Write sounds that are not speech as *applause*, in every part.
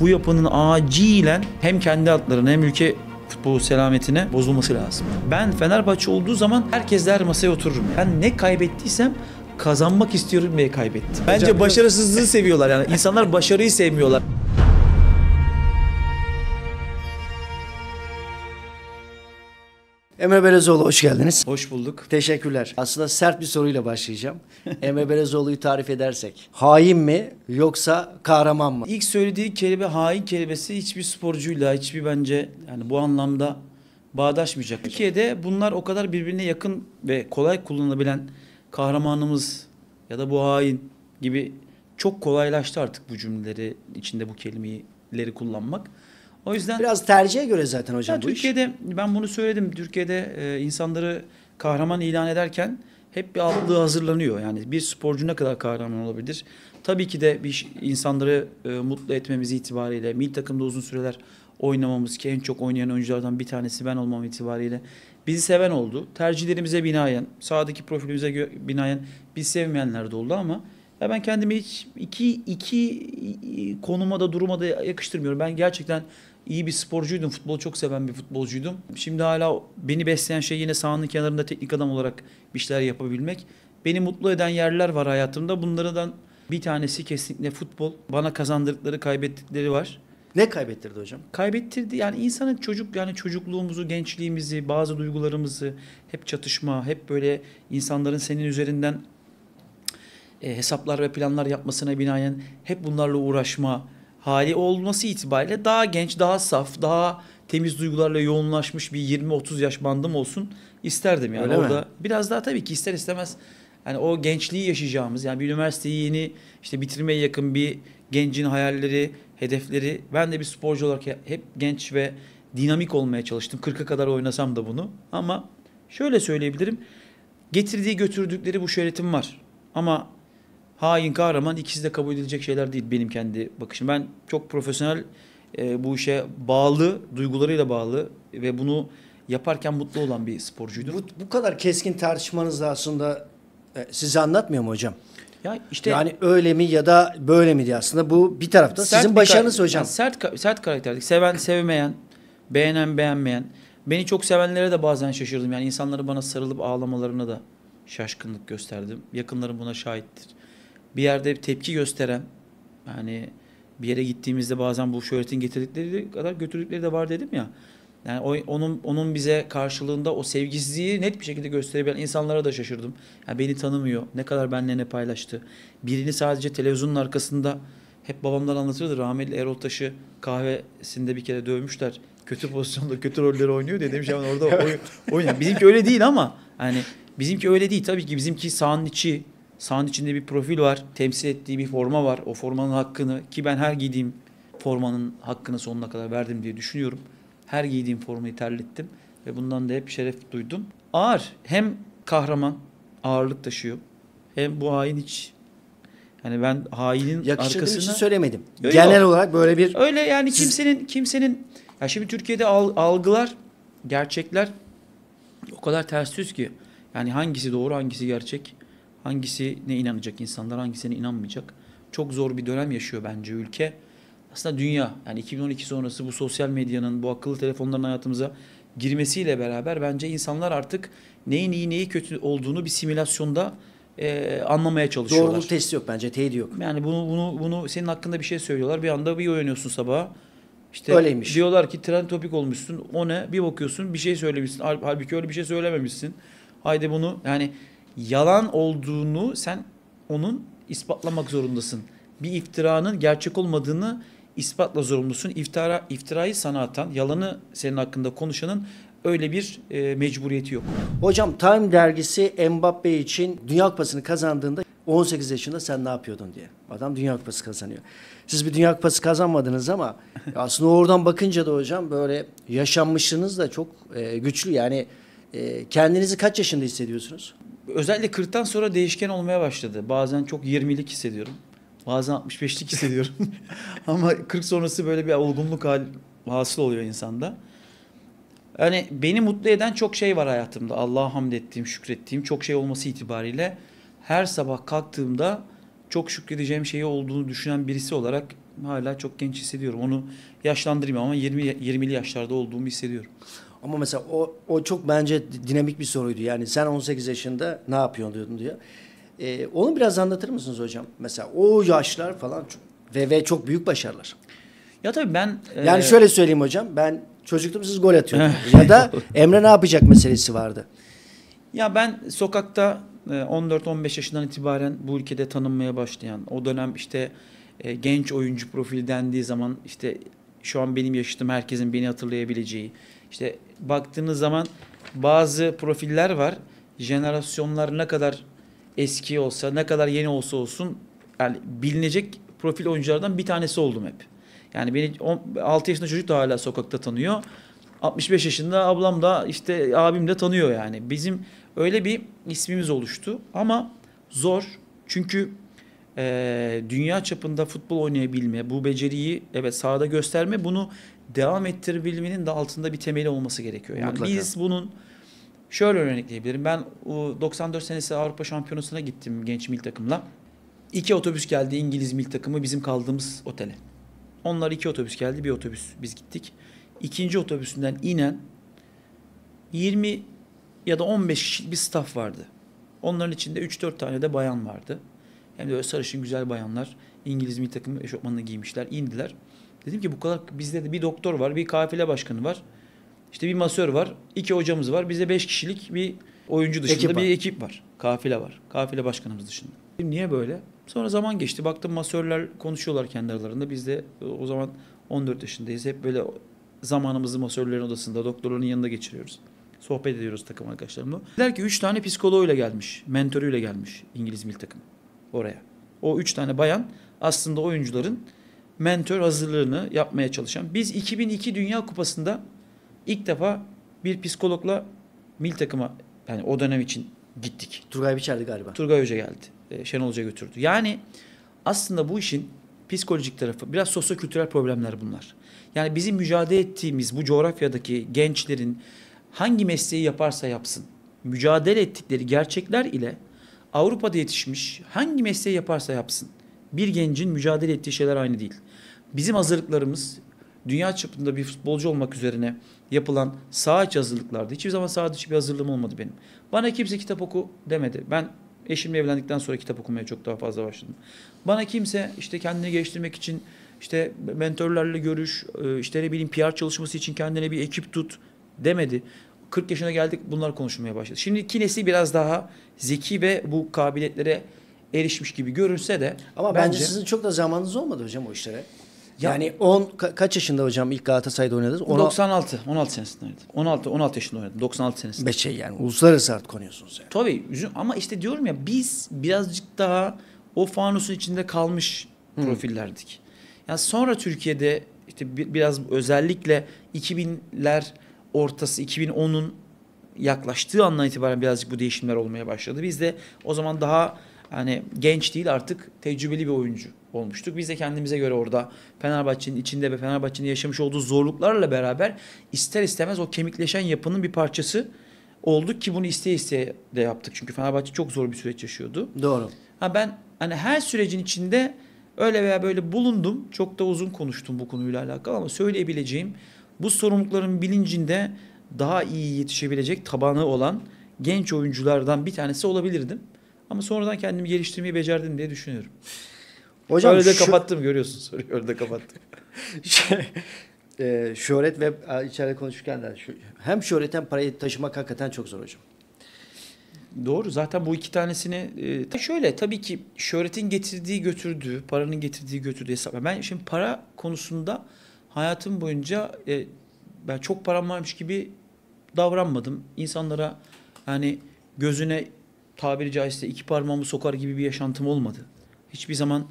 Bu yapının acilen hem kendi adlarına hem ülke futbol selametine bozulması lazım. Ben Fenerbahçe olduğu zaman herkesle her masaya otururum. Ben ne kaybettiysem kazanmak istiyorum diye kaybettim. Bence başarısızlığı seviyorlar yani. İnsanlar başarıyı sevmiyorlar. Emre Belezoğlu hoş geldiniz. Hoş bulduk. Teşekkürler. Aslında sert bir soruyla başlayacağım. *laughs* Emre Belezoğlu'yu tarif edersek. Hain mi yoksa kahraman mı? İlk söylediği kelime hain kelimesi hiçbir sporcuyla hiçbir bence yani bu anlamda bağdaşmayacak. Türkiye'de bunlar o kadar birbirine yakın ve kolay kullanılabilen kahramanımız ya da bu hain gibi çok kolaylaştı artık bu cümleleri içinde bu kelimeleri kullanmak. O yüzden Biraz tercihe göre zaten hocam ya bu iş. Türkiye'de ben bunu söyledim. Türkiye'de e, insanları kahraman ilan ederken hep bir altlığı hazırlanıyor. Yani bir sporcu ne kadar kahraman olabilir? Tabii ki de bir insanları e, mutlu etmemiz itibariyle milli takımda uzun süreler oynamamız ki en çok oynayan oyunculardan bir tanesi ben olmam itibariyle bizi seven oldu. Tercihlerimize binaen, sahadaki profilimize binaen bizi sevmeyenler de oldu ama ya ben kendimi hiç iki, iki konuma da duruma da yakıştırmıyorum. Ben gerçekten iyi bir sporcuydum. Futbolu çok seven bir futbolcuydum. Şimdi hala beni besleyen şey yine sahanın kenarında teknik adam olarak bir şeyler yapabilmek. Beni mutlu eden yerler var hayatımda. Bunlardan bir tanesi kesinlikle futbol. Bana kazandırdıkları, kaybettikleri var. Ne kaybettirdi hocam? Kaybettirdi yani insanın çocuk yani çocukluğumuzu, gençliğimizi, bazı duygularımızı hep çatışma, hep böyle insanların senin üzerinden e, hesaplar ve planlar yapmasına binaen hep bunlarla uğraşma hali olması itibariyle daha genç, daha saf, daha temiz duygularla yoğunlaşmış bir 20-30 yaş bandım olsun isterdim yani Öyle mi? orada. Biraz daha tabii ki ister istemez yani o gençliği yaşayacağımız yani bir üniversiteyi yeni işte bitirmeye yakın bir gencin hayalleri, hedefleri. Ben de bir sporcu olarak hep genç ve dinamik olmaya çalıştım. 40'a kadar oynasam da bunu. Ama şöyle söyleyebilirim. Getirdiği götürdükleri bu şöhretim var. Ama hain kahraman ikisi de kabul edilecek şeyler değil benim kendi bakışım. Ben çok profesyonel e, bu işe bağlı, duygularıyla bağlı ve bunu yaparken mutlu olan bir sporcuydum. Bu, bu kadar keskin tartışmanız da aslında e, size anlatmıyor mu hocam? ya işte yani öyle mi ya da böyle mi diye aslında bu bir tarafta sizin başarınız hocam. yani sert sert karakterlik. Seven sevmeyen, beğenen beğenmeyen. Beni çok sevenlere de bazen şaşırdım. Yani insanları bana sarılıp ağlamalarına da şaşkınlık gösterdim. Yakınlarım buna şahittir. Bir yerde bir tepki gösteren yani bir yere gittiğimizde bazen bu şöhretin getirdikleri kadar götürdükleri de var dedim ya. Yani o, onun onun bize karşılığında o sevgisizliği net bir şekilde gösterebilen insanlara da şaşırdım. Yani beni tanımıyor. Ne kadar benimle ne paylaştı. Birini sadece televizyonun arkasında hep babamdan anlatırdı. Rahmetli Erol Taş'ı kahvesinde bir kere dövmüşler. Kötü pozisyonda kötü rolleri oynuyor diye demiş yani orada oynuyor. *laughs* Bizimki öyle değil ama hani bizimki öyle değil. Tabii ki bizimki sahanın içi, sahanın içinde bir profil var. Temsil ettiği bir forma var. O formanın hakkını ki ben her giydiğim formanın hakkını sonuna kadar verdim diye düşünüyorum. Her giydiğim formayı terlettim ve bundan da hep şeref duydum. Ağır. Hem kahraman ağırlık taşıyor. Hem bu hain hiç yani ben hainin Yakıştırdığım için arkasına söylemedim. Yok, Genel yok. olarak böyle bir Öyle yani kimsenin kimsenin ya şimdi Türkiye'de al- algılar, gerçekler o kadar ters yüz ki. Yani hangisi doğru, hangisi gerçek, hangisine inanacak insanlar, hangisine inanmayacak. Çok zor bir dönem yaşıyor bence ülke. Aslında dünya yani 2012 sonrası bu sosyal medyanın, bu akıllı telefonların hayatımıza girmesiyle beraber bence insanlar artık neyin iyi neyi kötü olduğunu bir simülasyonda eee, anlamaya çalışıyorlar. doğruluk testi yok bence teyidi yok. Yani bunu bunu bunu senin hakkında bir şey söylüyorlar. Bir anda bir uyanıyorsun sabaha. İşte Öyleymiş. diyorlar ki trend topik olmuşsun. O ne? Bir bakıyorsun bir şey söylemişsin. Hal- Halbuki öyle bir şey söylememişsin. Haydi bunu yani yalan olduğunu sen onun ispatlamak zorundasın. Bir iftiranın gerçek olmadığını ispatla zorunlusun. İftira iftirayı sana atan, yalanı senin hakkında konuşanın öyle bir e, mecburiyeti yok. Hocam Time dergisi Mbappe için Dünya Kupası'nı kazandığında 18 yaşında sen ne yapıyordun diye. Adam Dünya Kupası kazanıyor. Siz bir Dünya Kupası kazanmadınız ama *laughs* aslında oradan bakınca da hocam böyle yaşanmışlığınız da çok e, güçlü. Yani e, kendinizi kaç yaşında hissediyorsunuz? Özellikle 40'tan sonra değişken olmaya başladı. Bazen çok 20'lik hissediyorum. Bazen 65'lik hissediyorum. *laughs* Ama 40 sonrası böyle bir olgunluk hal, hasıl oluyor insanda. Yani beni mutlu eden çok şey var hayatımda. Allah'a hamd ettiğim, şükrettiğim çok şey olması itibariyle her sabah kalktığımda çok şükredeceğim şeyi olduğunu düşünen birisi olarak hala çok genç hissediyorum. Onu yaşlandırayım ama 20 20'li yaşlarda olduğumu hissediyorum. Ama mesela o, o çok bence dinamik bir soruydu. Yani sen 18 yaşında ne yapıyorsun diyordun diyor. Ee, onu biraz anlatır mısınız hocam? Mesela o yaşlar falan çok, ve, ve çok büyük başarılar. Ya tabii ben Yani e, şöyle söyleyeyim hocam. Ben çocuktum siz gol atıyordunuz. ya da *laughs* Emre ne yapacak meselesi vardı. Ya ben sokakta e, 14-15 yaşından itibaren bu ülkede tanınmaya başlayan o dönem işte e, genç oyuncu profili dendiği zaman işte şu an benim yaşıtım herkesin beni hatırlayabileceği işte baktığınız zaman bazı profiller var jenerasyonlar ne kadar eski olsa ne kadar yeni olsa olsun yani bilinecek profil oyunculardan bir tanesi oldum hep. Yani beni 6 yaşında çocuk da hala sokakta tanıyor. 65 yaşında ablam da işte abim de tanıyor yani. Bizim öyle bir ismimiz oluştu ama zor çünkü e, dünya çapında futbol oynayabilme, bu beceriyi evet sahada gösterme, bunu devam ettirebilmenin de altında bir temeli olması gerekiyor. Yani Mutlaka. biz bunun şöyle örnekleyebilirim. Ben o 94 senesi Avrupa Şampiyonası'na gittim genç milli takımla. İki otobüs geldi İngiliz milli takımı bizim kaldığımız otele. Onlar iki otobüs geldi, bir otobüs biz gittik. İkinci otobüsünden inen 20 ya da 15 kişilik bir staff vardı. Onların içinde 3-4 tane de bayan vardı. Hem de öyle sarışın güzel bayanlar. İngiliz milli takımı eşofmanını giymişler, indiler. Dedim ki bu kadar bizde de bir doktor var, bir kafile başkanı var. İşte bir masör var, iki hocamız var. Bizde 5 kişilik bir oyuncu dışında Ekip var. bir ekip var. Kafile var. Kafile başkanımız dışında. Dedim, Niye böyle? Sonra zaman geçti. Baktım masörler konuşuyorlar kendi aralarında. Biz de e, o zaman 14 yaşındayız. Hep böyle zamanımızı masörlerin odasında, doktorların yanında geçiriyoruz. Sohbet ediyoruz takım arkadaşlarımla. Dediler ki 3 tane psikoloğuyla gelmiş, mentörüyle gelmiş İngiliz milli takım oraya. O 3 tane bayan aslında oyuncuların mentor hazırlığını yapmaya çalışan. Biz 2002 Dünya Kupası'nda ilk defa bir psikologla milli takıma yani o dönem için gittik. Turgay Biçer'di galiba. Turgay Hoca geldi. e, Şenol Hoca götürdü. Yani aslında bu işin psikolojik tarafı biraz sosyokültürel problemler bunlar. Yani bizim mücadele ettiğimiz bu coğrafyadaki gençlerin hangi mesleği yaparsa yapsın mücadele ettikleri gerçekler ile Avrupa'da yetişmiş hangi mesleği yaparsa yapsın bir gencin mücadele ettiği şeyler aynı değil. Bizim hazırlıklarımız dünya çapında bir futbolcu olmak üzerine yapılan saha içi hazırlıklardı. Hiçbir zaman saha dışı bir hazırlığım olmadı benim. Bana kimse kitap oku demedi. Ben eşimle evlendikten sonra kitap okumaya çok daha fazla başladım. Bana kimse işte kendini geliştirmek için işte mentorlarla görüş, e, işte ne bileyim PR çalışması için kendine bir ekip tut demedi. 40 yaşına geldik bunlar konuşulmaya başladı. Şimdiki nesil biraz daha zeki ve bu kabiliyetlere erişmiş gibi görünse de Ama bence, sizin çok da zamanınız olmadı hocam o işlere. Ya- Yani 10 ka- kaç yaşında hocam ilk Galatasaray'da oynadınız? Ona 96, 16 senesinde oynadım. 16, 16 yaşında oynadım. 96 senesinde. Beş şey yani uluslararası art konuyorsunuz yani. Tabii ama işte diyorum ya biz birazcık daha o fanusun içinde kalmış profillerdik. Yani sonra Türkiye'de işte bi- biraz özellikle 2000'ler ortası 2010'un yaklaştığı andan itibaren birazcık bu değişimler olmaya başladı. Biz de o zaman daha hani genç değil artık tecrübeli bir oyuncu olmuştuk. Biz de kendimize göre orada Fenerbahçe'nin içinde ve Fenerbahçe'nin yaşamış olduğu zorluklarla beraber ister istemez o kemikleşen yapının bir parçası olduk ki bunu isteye isteye de yaptık. Çünkü Fenerbahçe çok zor bir süreç yaşıyordu. Doğru. Ha ben hani her sürecin içinde öyle veya böyle bulundum. Çok da uzun konuştum bu konuyla alakalı ama söyleyebileceğim bu sorumlulukların bilincinde daha iyi yetişebilecek tabanı olan genç oyunculardan bir tanesi olabilirdim. Ama sonradan kendimi geliştirmeyi becerdim diye düşünüyorum. Hocam öyle de şu- kapattım görüyorsun soruyu öyle de kapattım. *laughs* şey, e, şöhret ve içeride konuşurken de şu, hem şöhret hem parayı taşımak hakikaten çok zor hocam. Doğru zaten bu iki tanesini e, şöyle tabii ki şöhretin getirdiği götürdüğü, paranın getirdiği götürdüğü hesap. Ben şimdi para konusunda hayatım boyunca e, ben çok param varmış gibi davranmadım. İnsanlara yani gözüne tabiri caizse iki parmağımı sokar gibi bir yaşantım olmadı. Hiçbir zaman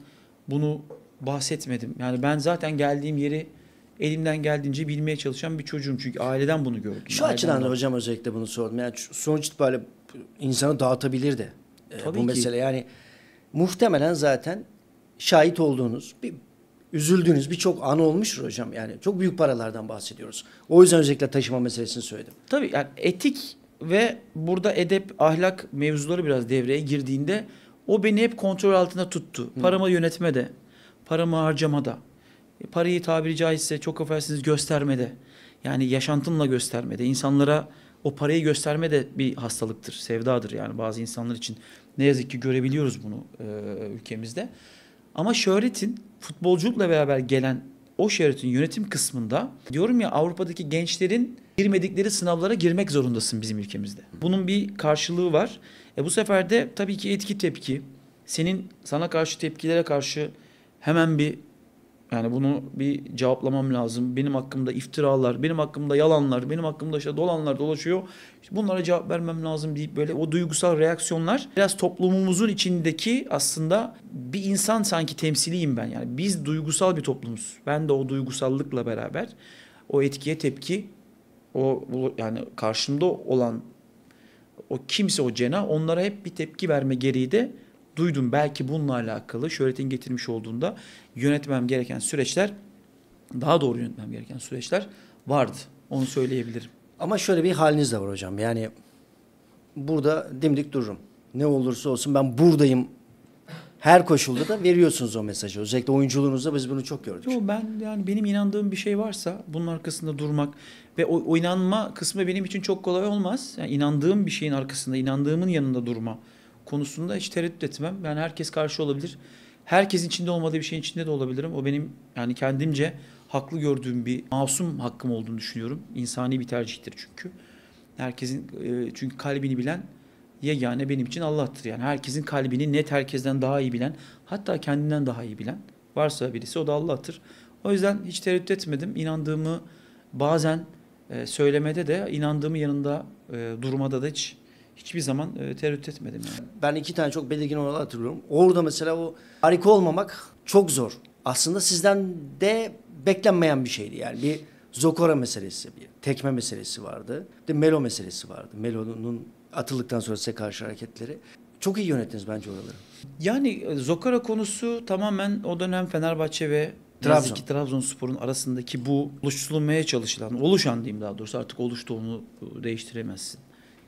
bunu bahsetmedim. Yani ben zaten geldiğim yeri elimden geldiğince bilmeye çalışan bir çocuğum. Çünkü aileden bunu gördüm. Şu Aileden açıdan da hocam özellikle bunu sordum. Yani sonuç itibariyle insanı dağıtabilir de e, Tabii bu ki. mesele. Yani muhtemelen zaten şahit olduğunuz, bir, üzüldüğünüz birçok an olmuştur hocam. Yani çok büyük paralardan bahsediyoruz. O yüzden özellikle taşıma meselesini söyledim. Tabii yani etik ve burada edep, ahlak mevzuları biraz devreye girdiğinde o beni hep kontrol altında tuttu. Paramı yönetmede, paramı harcamada. E, Parayı tabiri caizse çok affedersiniz göstermede. Yani yaşantınla göstermede. insanlara o parayı gösterme de bir hastalıktır, sevdadır yani bazı insanlar için. Ne yazık ki görebiliyoruz bunu e, ülkemizde. Ama şöhretin futbolculukla beraber gelen o şöhretin yönetim kısmında diyorum ya Avrupa'daki gençlerin girmedikleri sınavlara girmek zorundasın bizim ülkemizde. Bunun bir karşılığı var. E bu sefer de tabii ki etki tepki. Senin sana karşı tepkilere karşı hemen bir yani bunu bir cevaplamam lazım. Benim hakkımda iftiralar, benim hakkımda yalanlar, benim hakkımda işte dolanlar dolaşıyor. İşte bunlara cevap vermem lazım deyip böyle o duygusal reaksiyonlar biraz toplumumuzun içindeki aslında bir insan sanki temsiliyim ben. Yani biz duygusal bir toplumuz. Ben de o duygusallıkla beraber o etkiye tepki o yani karşımda olan o kimse o cena onlara hep bir tepki verme gereği de duydum. Belki bununla alakalı şöhretin getirmiş olduğunda yönetmem gereken süreçler daha doğru yönetmem gereken süreçler vardı. Onu söyleyebilirim. Ama şöyle bir haliniz de var hocam. Yani burada dimdik dururum. Ne olursa olsun ben buradayım. Her koşulda da veriyorsunuz o mesajı. Özellikle oyunculuğunuzda biz bunu çok gördük. Yo, ben yani benim inandığım bir şey varsa bunun arkasında durmak ve o, o inanma kısmı benim için çok kolay olmaz. Yani inandığım bir şeyin arkasında, inandığımın yanında durma konusunda hiç tereddüt etmem. Yani herkes karşı olabilir. Herkesin içinde olmadığı bir şeyin içinde de olabilirim. O benim yani kendimce haklı gördüğüm bir masum hakkım olduğunu düşünüyorum. İnsani bir tercihtir çünkü. Herkesin e, çünkü kalbini bilen yegane benim için Allah'tır. Yani herkesin kalbini net herkesten daha iyi bilen, hatta kendinden daha iyi bilen varsa birisi o da Allah'tır. O yüzden hiç tereddüt etmedim. İnandığımı bazen e, söylemede de inandığımı yanında e, durmada da hiç hiçbir zaman e, tereddüt etmedim yani. Ben iki tane çok belirgin olay hatırlıyorum. Orada mesela o harika olmamak çok zor. Aslında sizden de beklenmeyen bir şeydi. Yani bir Zokora meselesi, bir tekme meselesi vardı. Bir de Melo meselesi vardı. Melo'nun atıldıktan sonra size karşı hareketleri. Çok iyi yönettiniz bence oraları. Yani e, Zokora konusu tamamen o dönem Fenerbahçe ve Trabzon. Trabzon. Trabzonspor'un arasındaki bu oluşturulmaya çalışılan, oluşan diyeyim daha doğrusu artık oluştu onu değiştiremezsin.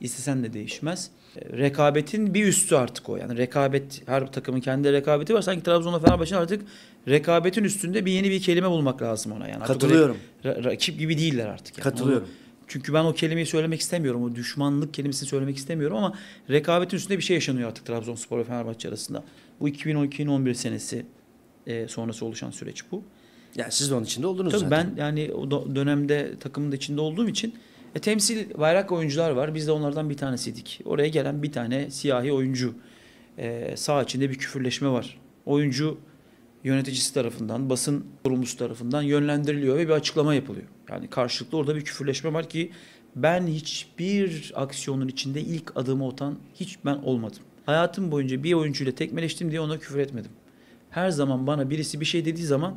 İstesen de değişmez. E, rekabetin bir üstü artık o. Yani rekabet her takımın kendi rekabeti var. Sanki Trabzon'la Fenerbahçe artık rekabetin üstünde bir yeni bir kelime bulmak lazım ona yani. Artık Katılıyorum. ra- rakip gibi değiller artık yani. Katılıyorum. Onu- çünkü ben o kelimeyi söylemek istemiyorum. O düşmanlık kelimesini söylemek istemiyorum ama rekabetin üstünde bir şey yaşanıyor artık Trabzonspor ve Fenerbahçe arasında. Bu 2012-2011 senesi e, sonrası oluşan süreç bu. Yani siz de onun içinde oldunuz Tabii zaten. ben yani o dönemde takımın da içinde olduğum için e, temsil bayrak oyuncular var. Biz de onlardan bir tanesiydik. Oraya gelen bir tane siyahi oyuncu. E, sağ içinde bir küfürleşme var. Oyuncu yöneticisi tarafından, basın sorumlusu tarafından yönlendiriliyor ve bir açıklama yapılıyor. Yani karşılıklı orada bir küfürleşme var ki ben hiçbir aksiyonun içinde ilk adımı atan hiç ben olmadım. Hayatım boyunca bir oyuncuyla tekmeleştim diye ona küfür etmedim. Her zaman bana birisi bir şey dediği zaman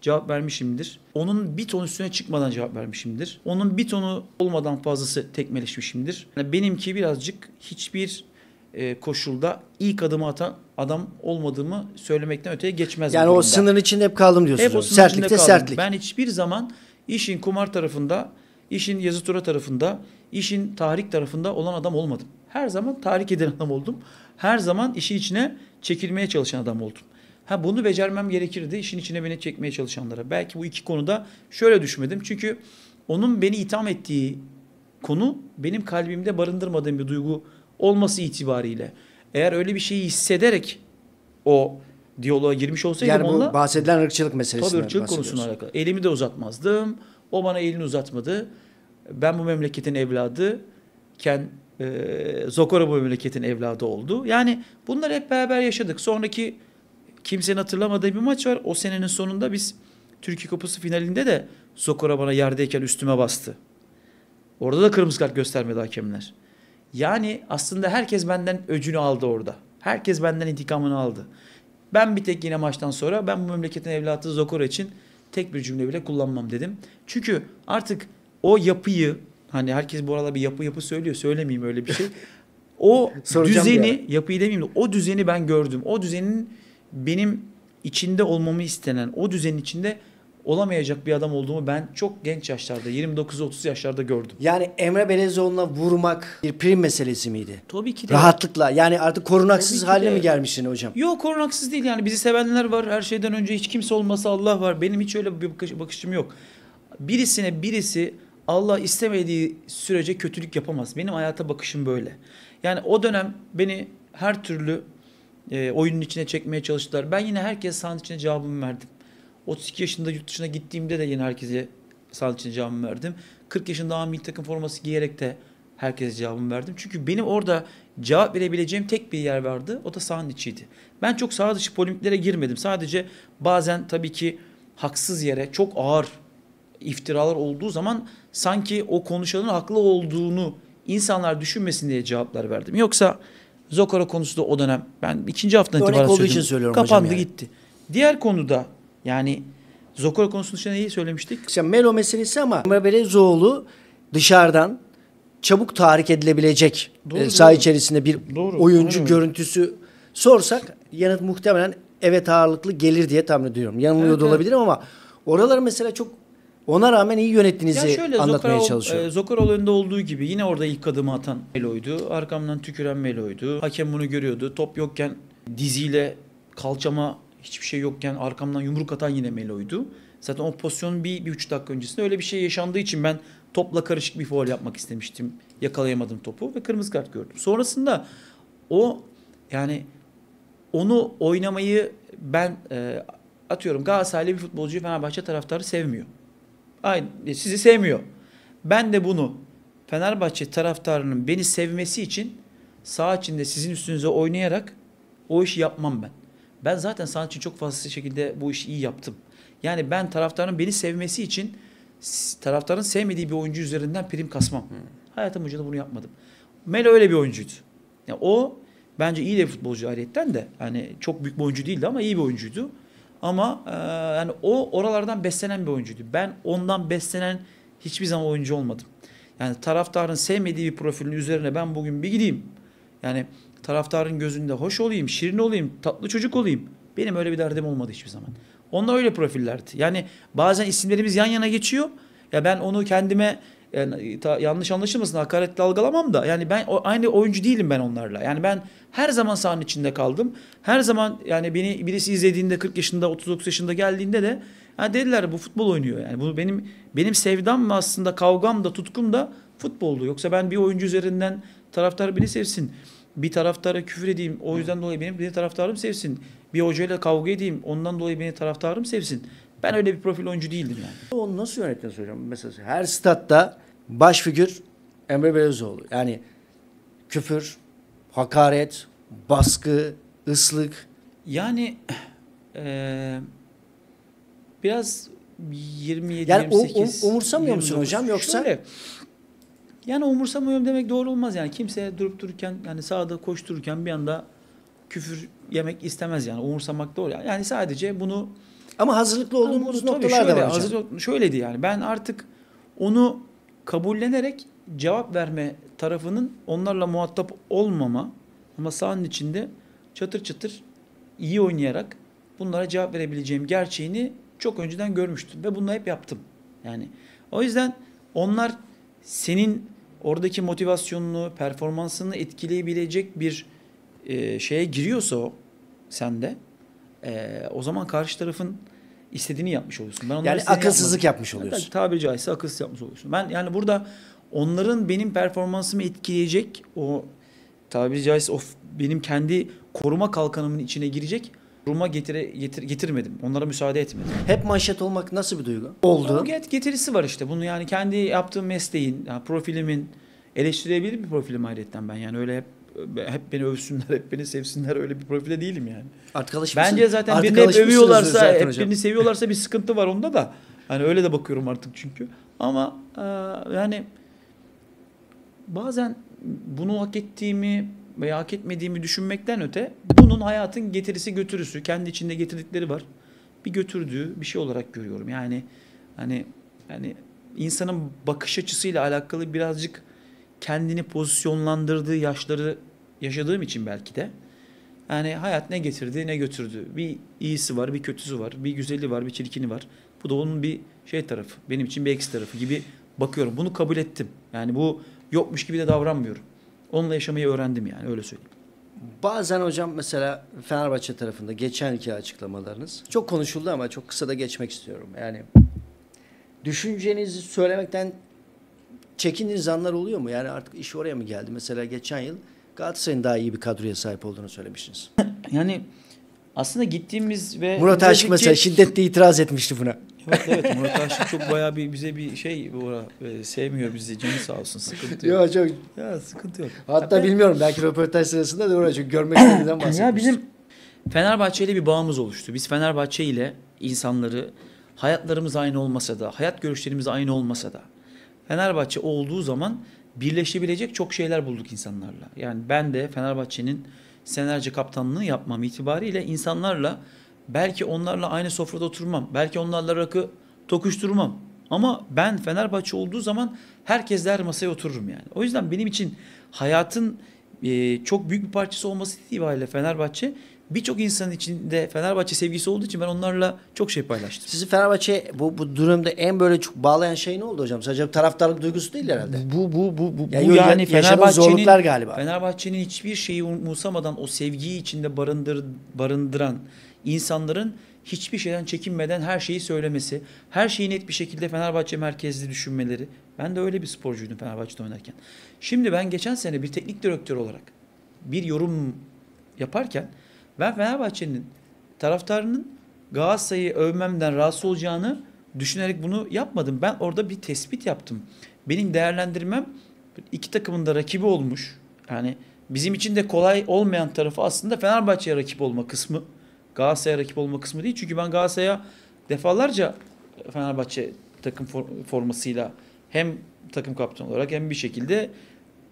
cevap vermişimdir. Onun bir ton üstüne çıkmadan cevap vermişimdir. Onun bir tonu olmadan fazlası tekmeleşmişimdir. Yani benimki birazcık hiçbir e, koşulda ilk adımı atan adam olmadığımı söylemekten öteye geçmez. Yani o sınırın içinde hep kaldım diyorsunuz. Hep o içinde Sertlikte kaldım. sertlik. Ben hiçbir zaman işin kumar tarafında, işin yazı tura tarafında, işin tahrik tarafında olan adam olmadım. Her zaman tahrik eden adam oldum. Her zaman işin içine çekilmeye çalışan adam oldum. Ha bunu becermem gerekirdi işin içine beni çekmeye çalışanlara. Belki bu iki konuda şöyle düşmedim. Çünkü onun beni itham ettiği konu benim kalbimde barındırmadığım bir duygu olması itibariyle. Eğer öyle bir şeyi hissederek o diyaloğa girmiş olsaydım yani bu onunla bahsedilen ırkçılık meselesinden Tabii ırkçılık konusuna alakalı. Elimi de uzatmazdım. O bana elini uzatmadı. Ben bu memleketin evladı. Ken e, Zokora bu memleketin evladı oldu. Yani bunları hep beraber yaşadık. Sonraki kimsenin hatırlamadığı bir maç var. O senenin sonunda biz Türkiye Kupası finalinde de Zokora bana yerdeyken üstüme bastı. Orada da kırmızı kart göstermedi hakemler. Yani aslında herkes benden öcünü aldı orada. Herkes benden intikamını aldı. Ben bir tek yine maçtan sonra ben bu memleketin evlatı Zokora için tek bir cümle bile kullanmam dedim. Çünkü artık o yapıyı hani herkes bu arada bir yapı yapı söylüyor. Söylemeyeyim öyle bir şey. *laughs* O düzeni yapıyı demeyeyim de o düzeni ben gördüm. O düzenin benim içinde olmamı istenen o düzenin içinde olamayacak bir adam olduğumu ben çok genç yaşlarda 29-30 yaşlarda gördüm. Yani Emre Belezoğlu'na vurmak bir prim meselesi miydi? Tabii ki de. Rahatlıkla yani artık korunaksız Tabii haline de. mi gelmişsin hocam? Yok korunaksız değil yani bizi sevenler var. Her şeyden önce hiç kimse olmasa Allah var. Benim hiç öyle bir bakış, bakışım yok. Birisine birisi Allah istemediği sürece kötülük yapamaz. Benim hayata bakışım böyle. Yani o dönem beni her türlü e, oyunun içine çekmeye çalıştılar. Ben yine herkes sahanın içine cevabımı verdim. 32 yaşında yurt dışına gittiğimde de yine herkese sahanın içine cevabımı verdim. 40 yaşında A milli takım forması giyerek de herkese cevabımı verdim. Çünkü benim orada cevap verebileceğim tek bir yer vardı. O da sahanın içiydi. Ben çok saha dışı polemiklere girmedim. Sadece bazen tabii ki haksız yere çok ağır iftiralar olduğu zaman sanki o konuşanın haklı olduğunu insanlar düşünmesin diye cevaplar verdim. Yoksa Zokora konusu da o dönem ben ikinci Örnek itibaren söyledim. için söylüyorum hocam Kapandı yani. gitti. Diğer konuda yani Zokora konusunda işte neyi söylemiştik? İşte Melo meselesi ama Emre Belezoğlu dışarıdan çabuk tahrik edilebilecek Doğru, e, saha doğru. içerisinde bir Doğru, oyuncu öyle. görüntüsü sorsak yanıt muhtemelen evet ağırlıklı gelir diye tahmin ediyorum. Yanılıyor Evet, da evet. olabilirim ama oraları mesela çok ona rağmen iyi yönettiğinizi Ya şöyle anlatmaya Zokora, çalışıyorum. e, Zokora olayında olduğu gibi yine orada ilk adımı atan Melo'ydu. Arkamdan tüküren Melo'ydu. Hakem bunu görüyordu. Top yokken diziyle kalçama hiçbir şey yokken arkamdan yumruk atan yine Melo'ydu. Zaten o pozisyonun bir, bir üç dakika öncesinde öyle bir şey yaşandığı için ben topla karışık bir faul yapmak istemiştim. Yakalayamadım topu ve kırmızı kart gördüm. Sonrasında o yani onu oynamayı ben e, atıyorum Galatasaraylı bir futbolcuyu Fenerbahçe taraftarı sevmiyor. Aynı sizi sevmiyor. Ben de bunu Fenerbahçe taraftarının beni sevmesi için saha içinde sizin üstünüze oynayarak o işi yapmam ben. Ben zaten saha için çok fazla şekilde bu işi iyi yaptım. Yani ben taraftarın beni sevmesi için taraftarın sevmediği bir oyuncu üzerinden prim kasmam. Hayatım boyunca da bunu yapmadım. Melo öyle bir oyuncuydu. Yani o bence iyi de bir futbolcu ayrıyetten de. Yani çok büyük bir oyuncu değildi ama iyi bir oyuncuydu. Ama e, yani o oralardan beslenen bir oyuncuydu. Ben ondan beslenen hiçbir zaman oyuncu olmadım. Yani taraftarın sevmediği bir profilin üzerine ben bugün bir gideyim. Yani taraftarın gözünde hoş olayım, şirin olayım, tatlı çocuk olayım. Benim öyle bir derdim olmadı hiçbir zaman. Onlar öyle profillerdi. Yani bazen isimlerimiz yan yana geçiyor. Ya ben onu kendime yani, ta- yanlış anlaşılmasın hakaretle algılamam da yani ben o, aynı oyuncu değilim ben onlarla. Yani ben her zaman sahanın içinde kaldım. Her zaman yani beni birisi izlediğinde 40 yaşında 39 yaşında geldiğinde de ha dediler bu futbol oynuyor. Yani bu benim benim sevdam mı aslında kavgam da tutkum da futboldu. Yoksa ben bir oyuncu üzerinden taraftar beni sevsin. Bir taraftara küfür edeyim. O yüzden dolayı benim bir taraftarım sevsin. Bir hocayla kavga edeyim. Ondan dolayı beni taraftarım sevsin. Ben öyle bir profil oyuncu değildim yani. Onu nasıl yönettiniz hocam? Mesela her statta baş figür Emre Belezoğlu. Yani küfür, hakaret, baskı, ıslık. Yani eee biraz 27 Yani o- 28 o- umursamıyor musun 29. hocam yoksa? Şöyle, yani umursamıyorum demek doğru olmaz yani. Kimse durup dururken yani sahada koştururken bir anda küfür yemek istemez yani. Umursamak doğru. Yani, yani sadece bunu Ama hazırlıklı Ama olduğumuz tabii noktalar da şöyle, var hocam. hazır- şöyleydi yani. Ben artık onu kabullenerek cevap verme tarafının onlarla muhatap olmama ama sahanın içinde çatır çatır iyi oynayarak bunlara cevap verebileceğim gerçeğini çok önceden görmüştüm ve bunu hep yaptım. Yani o yüzden onlar senin oradaki motivasyonunu, performansını etkileyebilecek bir e, şeye giriyorsa o sende e, o zaman karşı tarafın istediğini yapmış oluyorsun. Ben onların Yani akılsızlık yapmadım. yapmış oluyorsun. Tabii, tabiri caizse akılsız yapmış oluyorsun. Ben yani burada onların benim performansımı etkileyecek o tabiri caizse o f- benim kendi koruma kalkanımın içine girecek duruma getire, getir, getirmedim. Onlara müsaade etmedim. Hep manşet olmak nasıl bir duygu? O Oldu. get, getirisi var işte. Bunu yani kendi yaptığım mesleğin, yani profilimin eleştirebilir bir profilim ayrıyetten ben. Yani öyle hep hep beni övsünler, hep beni sevsinler öyle bir profile değilim yani. Artık alışmışsın. Bence zaten Artık birini hep övüyorlarsa, zaten hep hocam. birini seviyorlarsa bir sıkıntı var onda da. Hani öyle de bakıyorum artık çünkü. Ama e, yani bazen bunu hak ettiğimi veya hak etmediğimi düşünmekten öte bunun hayatın getirisi götürüsü, kendi içinde getirdikleri var. Bir götürdüğü bir şey olarak görüyorum. Yani hani yani insanın bakış açısıyla alakalı birazcık kendini pozisyonlandırdığı yaşları yaşadığım için belki de yani hayat ne getirdi ne götürdü. Bir iyisi var, bir kötüsü var, bir güzeli var, bir çirkini var. Bu da onun bir şey tarafı. Benim için bir eksi tarafı gibi bakıyorum. Bunu kabul ettim. Yani bu yokmuş gibi de davranmıyorum. Onunla yaşamayı öğrendim yani öyle söyleyeyim. Bazen hocam mesela Fenerbahçe tarafında geçen iki açıklamalarınız çok konuşuldu ama çok kısa da geçmek istiyorum. Yani düşüncenizi söylemekten çekindiğiniz anlar oluyor mu? Yani artık iş oraya mı geldi? Mesela geçen yıl Galatasaray'ın daha iyi bir kadroya sahip olduğunu söylemiştiniz. *laughs* Yani aslında gittiğimiz ve Murat Aşık mesela şiddetle itiraz etmişti buna. Evet evet *laughs* Murat Aşık çok bayağı bir bize bir şey Bora, e, sevmiyor bizi canı sağ olsun sıkıntı yok. Yok çok Ya sıkıntı yok. Hatta Ya ben- bilmiyorum belki röportaj sırasında da oraya çünkü görmek istediğinden bahsetmiştim. *coughs* Ya bizim Fenerbahçe ile bir bağımız oluştu. Biz Fenerbahçe ile insanları hayatlarımız aynı olmasa da, hayat görüşlerimiz aynı olmasa da Fenerbahçe olduğu zaman birleşebilecek çok şeyler bulduk insanlarla. Yani ben de Fenerbahçe'nin senelerce kaptanlığı yapmam itibariyle insanlarla belki onlarla aynı sofrada oturmam. Belki onlarla rakı tokuşturmam. Ama ben Fenerbahçe olduğu zaman herkesle her masaya otururum yani. O yüzden benim için hayatın çok büyük bir parçası olması itibariyle Fenerbahçe birçok insanın içinde Fenerbahçe sevgisi olduğu için ben onlarla çok şey paylaştım. Sizi Fenerbahçe bu, bu durumda en böyle çok bağlayan şey ne oldu hocam? Sadece taraftarlık duygusu değil herhalde. Bu bu bu bu, Yani bu ya- yani Fenerbahçe'nin galiba. Fenerbahçe'nin hiçbir şeyi umursamadan o sevgiyi içinde barındır, barındıran insanların hiçbir şeyden çekinmeden her şeyi söylemesi, her şeyi net bir şekilde Fenerbahçe merkezli düşünmeleri. Ben de öyle bir sporcuydum Fenerbahçe'de oynarken. Şimdi ben geçen sene bir teknik direktör olarak bir yorum yaparken ben Fenerbahçe'nin taraftarının Galatasaray'ı övmemden rahatsız olacağını düşünerek bunu yapmadım. Ben orada bir tespit yaptım. Benim değerlendirmem iki takımın da rakibi olmuş. Yani bizim için de kolay olmayan tarafı aslında Fenerbahçe'ye rakip olma kısmı. Galatasaray'a rakip olma kısmı değil. Çünkü ben Galatasaray'a defalarca Fenerbahçe takım for- formasıyla hem takım kaptanı olarak hem bir şekilde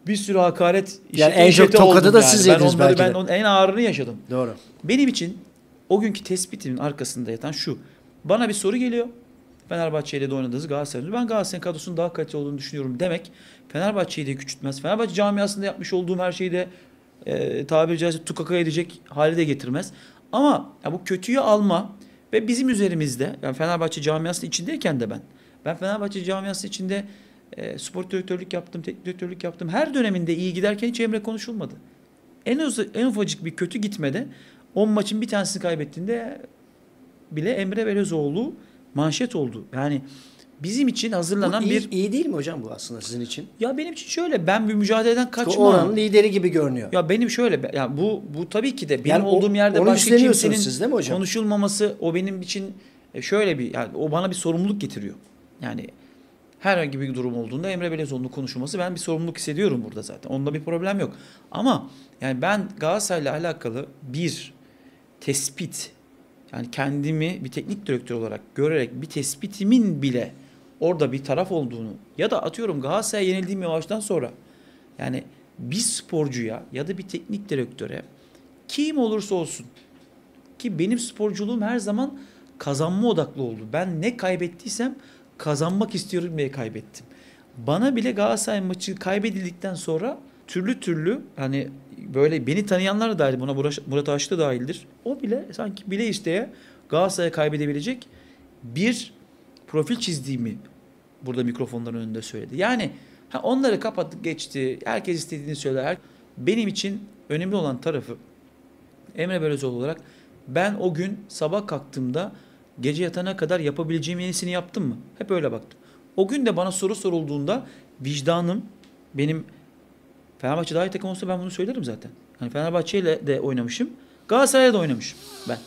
bir sürü hakaret Yani en çok tokadı da yani. siz ben yediniz onları, belki Ben de. onun en ağırını yaşadım. Doğru. Benim için o günkü tespitimin arkasında yatan şu. Bana bir soru geliyor. Fenerbahçe ile de oynadığınız Galatasaray'ın. Ben Galatasaray'ın kadrosunun daha kaliteli olduğunu düşünüyorum demek. Fenerbahçe'yi de küçültmez. Fenerbahçe camiasında yapmış olduğum her şeyi de e, tabiri caizse tukaka edecek hale de getirmez. Ama ya bu kötüyü alma ve bizim üzerimizde yani Fenerbahçe camiasının içindeyken de ben. Ben Fenerbahçe camiasının içinde e, spor direktörlük yaptım, teknik direktörlük yaptım. Her döneminde iyi giderken hiç Emre konuşulmadı. En, uz- en ufacık bir kötü gitmede 10 maçın bir tanesini kaybettiğinde bile Emre Belözoğlu manşet oldu. Yani bizim için hazırlanan Bu iyi, bir iyi değil mi hocam bu aslında sizin için? ya benim için şöyle ben bir mücadeleden kaçmam. Oranın lideri gibi görünüyor. Ya benim şöyle ya bu bu tabii ki de benim Yani o- olduğum yerde onu başka kimsenin siz değil mi hocam? konuşulmaması o benim için e, şöyle bir yani o bana bir sorumluluk getiriyor. Yani herhangi bir durum olduğunda Emre Belezoğlu'nun konuşulması ben bir sorumluluk hissediyorum burada zaten. Onda bir problem yok. Ama yani ben Galatasaray'la alakalı bir tespit yani kendimi bir teknik direktör olarak görerek bir tespitimin bile orada bir taraf olduğunu ya da atıyorum Galatasaray'a yenildiğim yavaştan sonra yani bir sporcuya ya da bir teknik direktöre kim olursa olsun ki benim sporculuğum her zaman kazanma odaklı oldu. Ben ne kaybettiysem kazanmak istiyorum diye kaybettim. Bana bile Galatasaray maçı kaybedildikten sonra türlü türlü hani böyle beni tanıyanlar da dahil buna Murat- Aşık da dahildir. O bile sanki bile isteye Galatasaray'a kaybedebilecek bir profil çizdiğimi burada mikrofonların önünde söyledi. Yani ha onları kapattık geçti. Herkes istediğini söyler. Benim için önemli olan tarafı Emre Belözoğlu olarak ben o gün sabah kalktığımda gece yatana kadar yapabileceğim en iyisini yaptım mı? Hep öyle baktım. O gün de bana soru sorulduğunda vicdanım benim Fenerbahçe daha iyi takım olsa ben bunu söylerim zaten. Hani Fenerbahçe ile de oynamışım. Galatasaray'la da oynamışım ben.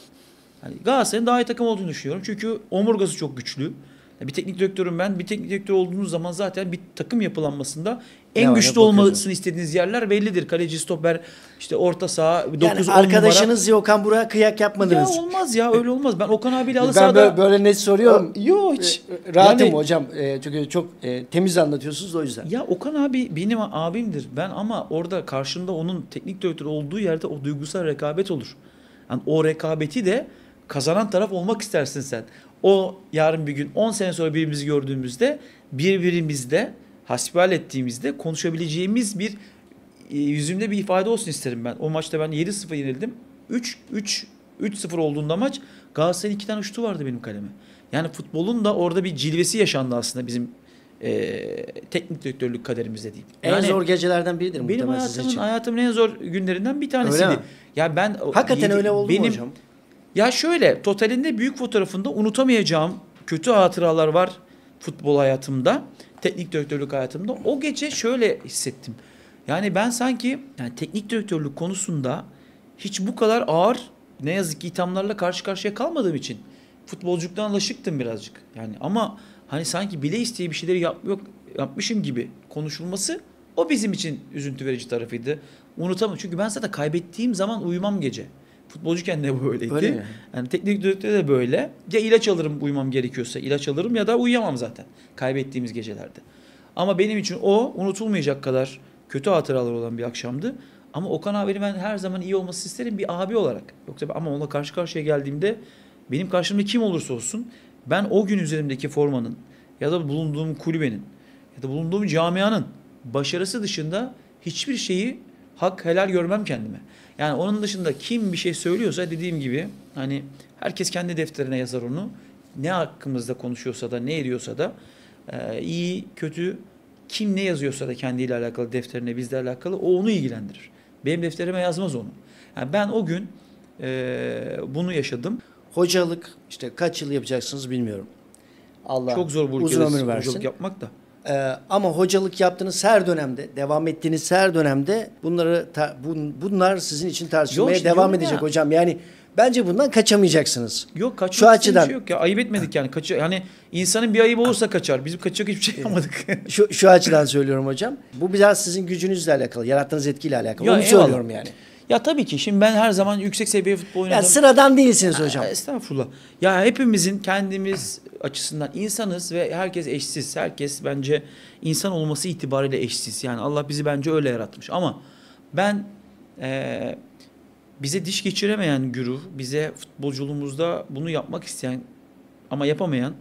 Hani Galatasaray'ın daha iyi takım olduğunu düşünüyorum. Çünkü omurgası çok güçlü. Bir teknik direktörüm ben. Bir teknik direktör olduğunuz zaman zaten bir takım yapılanmasında en Ne güçlü olmasını istediğiniz yerler bellidir. Kaleci, stoper, işte orta saha, 9 Yani arkadaşınız Okan Burak'a kıyak ya yapmadınız. olmaz ya öyle olmaz. Ben Okan abiyle halı ben sahada... böyle, böyle net soruyorum. Yo hiç. E, Rahatım Yani- hocam. E, çünkü çok e, temiz anlatıyorsunuz o yüzden. Ya Okan abi benim abimdir. Ben ama orada karşında onun teknik direktör olduğu yerde o duygusal rekabet olur. Yani o rekabeti de kazanan taraf olmak istersin sen. O yarın bir gün 10 sene sonra birbirimizi gördüğümüzde birbirimizle hasbihal ettiğimizde konuşabileceğimiz bir e, yüzümde bir ifade olsun isterim ben. O maçta ben 7-0 yenildim. 3 3 3-0 olduğunda maç Galatasaray'ın iki tane şutu vardı benim kaleme. Yani futbolun da orada bir cilvesi yaşandı aslında bizim e, teknik direktörlük kaderimizde diyeyim. En Yani zor gecelerden biridir benim muhtemelen sizin hayatımın için. hayatımın en zor günlerinden bir tanesiydi. Ya ben Hakikaten yedi- öyle oldu benim, mu hocam? Ya şöyle totalinde büyük fotoğrafında unutamayacağım kötü hatıralar var futbol hayatımda, teknik direktörlük hayatımda. O gece şöyle hissettim. Yani ben sanki yani teknik direktörlük konusunda hiç bu kadar ağır ne yazık ki ithamlarla karşı karşıya kalmadığım için futbolculuktan alışıktım birazcık. Yani ama hani sanki bile isteye bir şeyleri yap, yok, yapmışım gibi konuşulması o bizim için üzüntü verici tarafıydı. Unutamam. Çünkü ben zaten kaybettiğim zaman uyumam gece. Futbolcuken de böyleydi. Öyle mi? Yani teknik direktörde de böyle. Ya ilaç alırım uyumam gerekiyorsa ilaç alırım ya da uyuyamam zaten kaybettiğimiz gecelerde. Ama benim için o unutulmayacak kadar kötü hatıralar olan bir akşamdı. Ama Okan abinin ben her zaman iyi olması isterim bir abi olarak. Yoksa ben- ama onunla karşı karşıya geldiğimde benim karşımda kim olursa olsun ben o gün üzerimdeki formanın ya da bulunduğum kulübenin ya da bulunduğum camianın başarısı dışında hiçbir şeyi hak helal görmem kendime. Yani onun dışında kim bir şey söylüyorsa dediğim gibi hani herkes kendi defterine yazar onu. Ne hakkımızda konuşuyorsa da ne ediyorsa da e, iyi kötü kim ne yazıyorsa da kendiyle alakalı defterine bizle alakalı o onu ilgilendirir. Benim defterime yazmaz onu. Yani ben o gün e, bunu yaşadım. Hocalık işte kaç yıl yapacaksınız bilmiyorum. Allah Çok zor bu uzun ömür versin. hocalık yapmak da. Ee, ama hocalık yaptığınız her dönemde, devam ettiğiniz her dönemde bunları ta- bun- bunlar sizin için tartışılmaya Yok devam edecek ya. hocam. Yani bence bundan kaçamayacaksınız. Yok kaçmak Şu açıdan- şey yok ya. Ayıp etmedik yani. Kaçı, yani insanın bir ayıbı olursa kaçar. Bizim kaçacak hiçbir şey yapmadık. Şu, şu açıdan söylüyorum hocam. Bu biraz sizin gücünüzle alakalı, yarattığınız etkiyle alakalı. Ya Onu eyvallah. söylüyorum yani. ya tabii ki şimdi ben her zaman yüksek seviye futbol oynadım. Ya sıradan değilsiniz hocam. Ya Estağfurullah. Ya hepimizin kendimiz açısından insanız ve herkes eşsiz. Herkes bence insan olması itibariyle eşsiz. Yani Allah bizi bence öyle yaratmış. Ama ben eee, bize diş geçiremeyen güruh, bize futbolculuğumuzda bunu yapmak isteyen ama yapamayan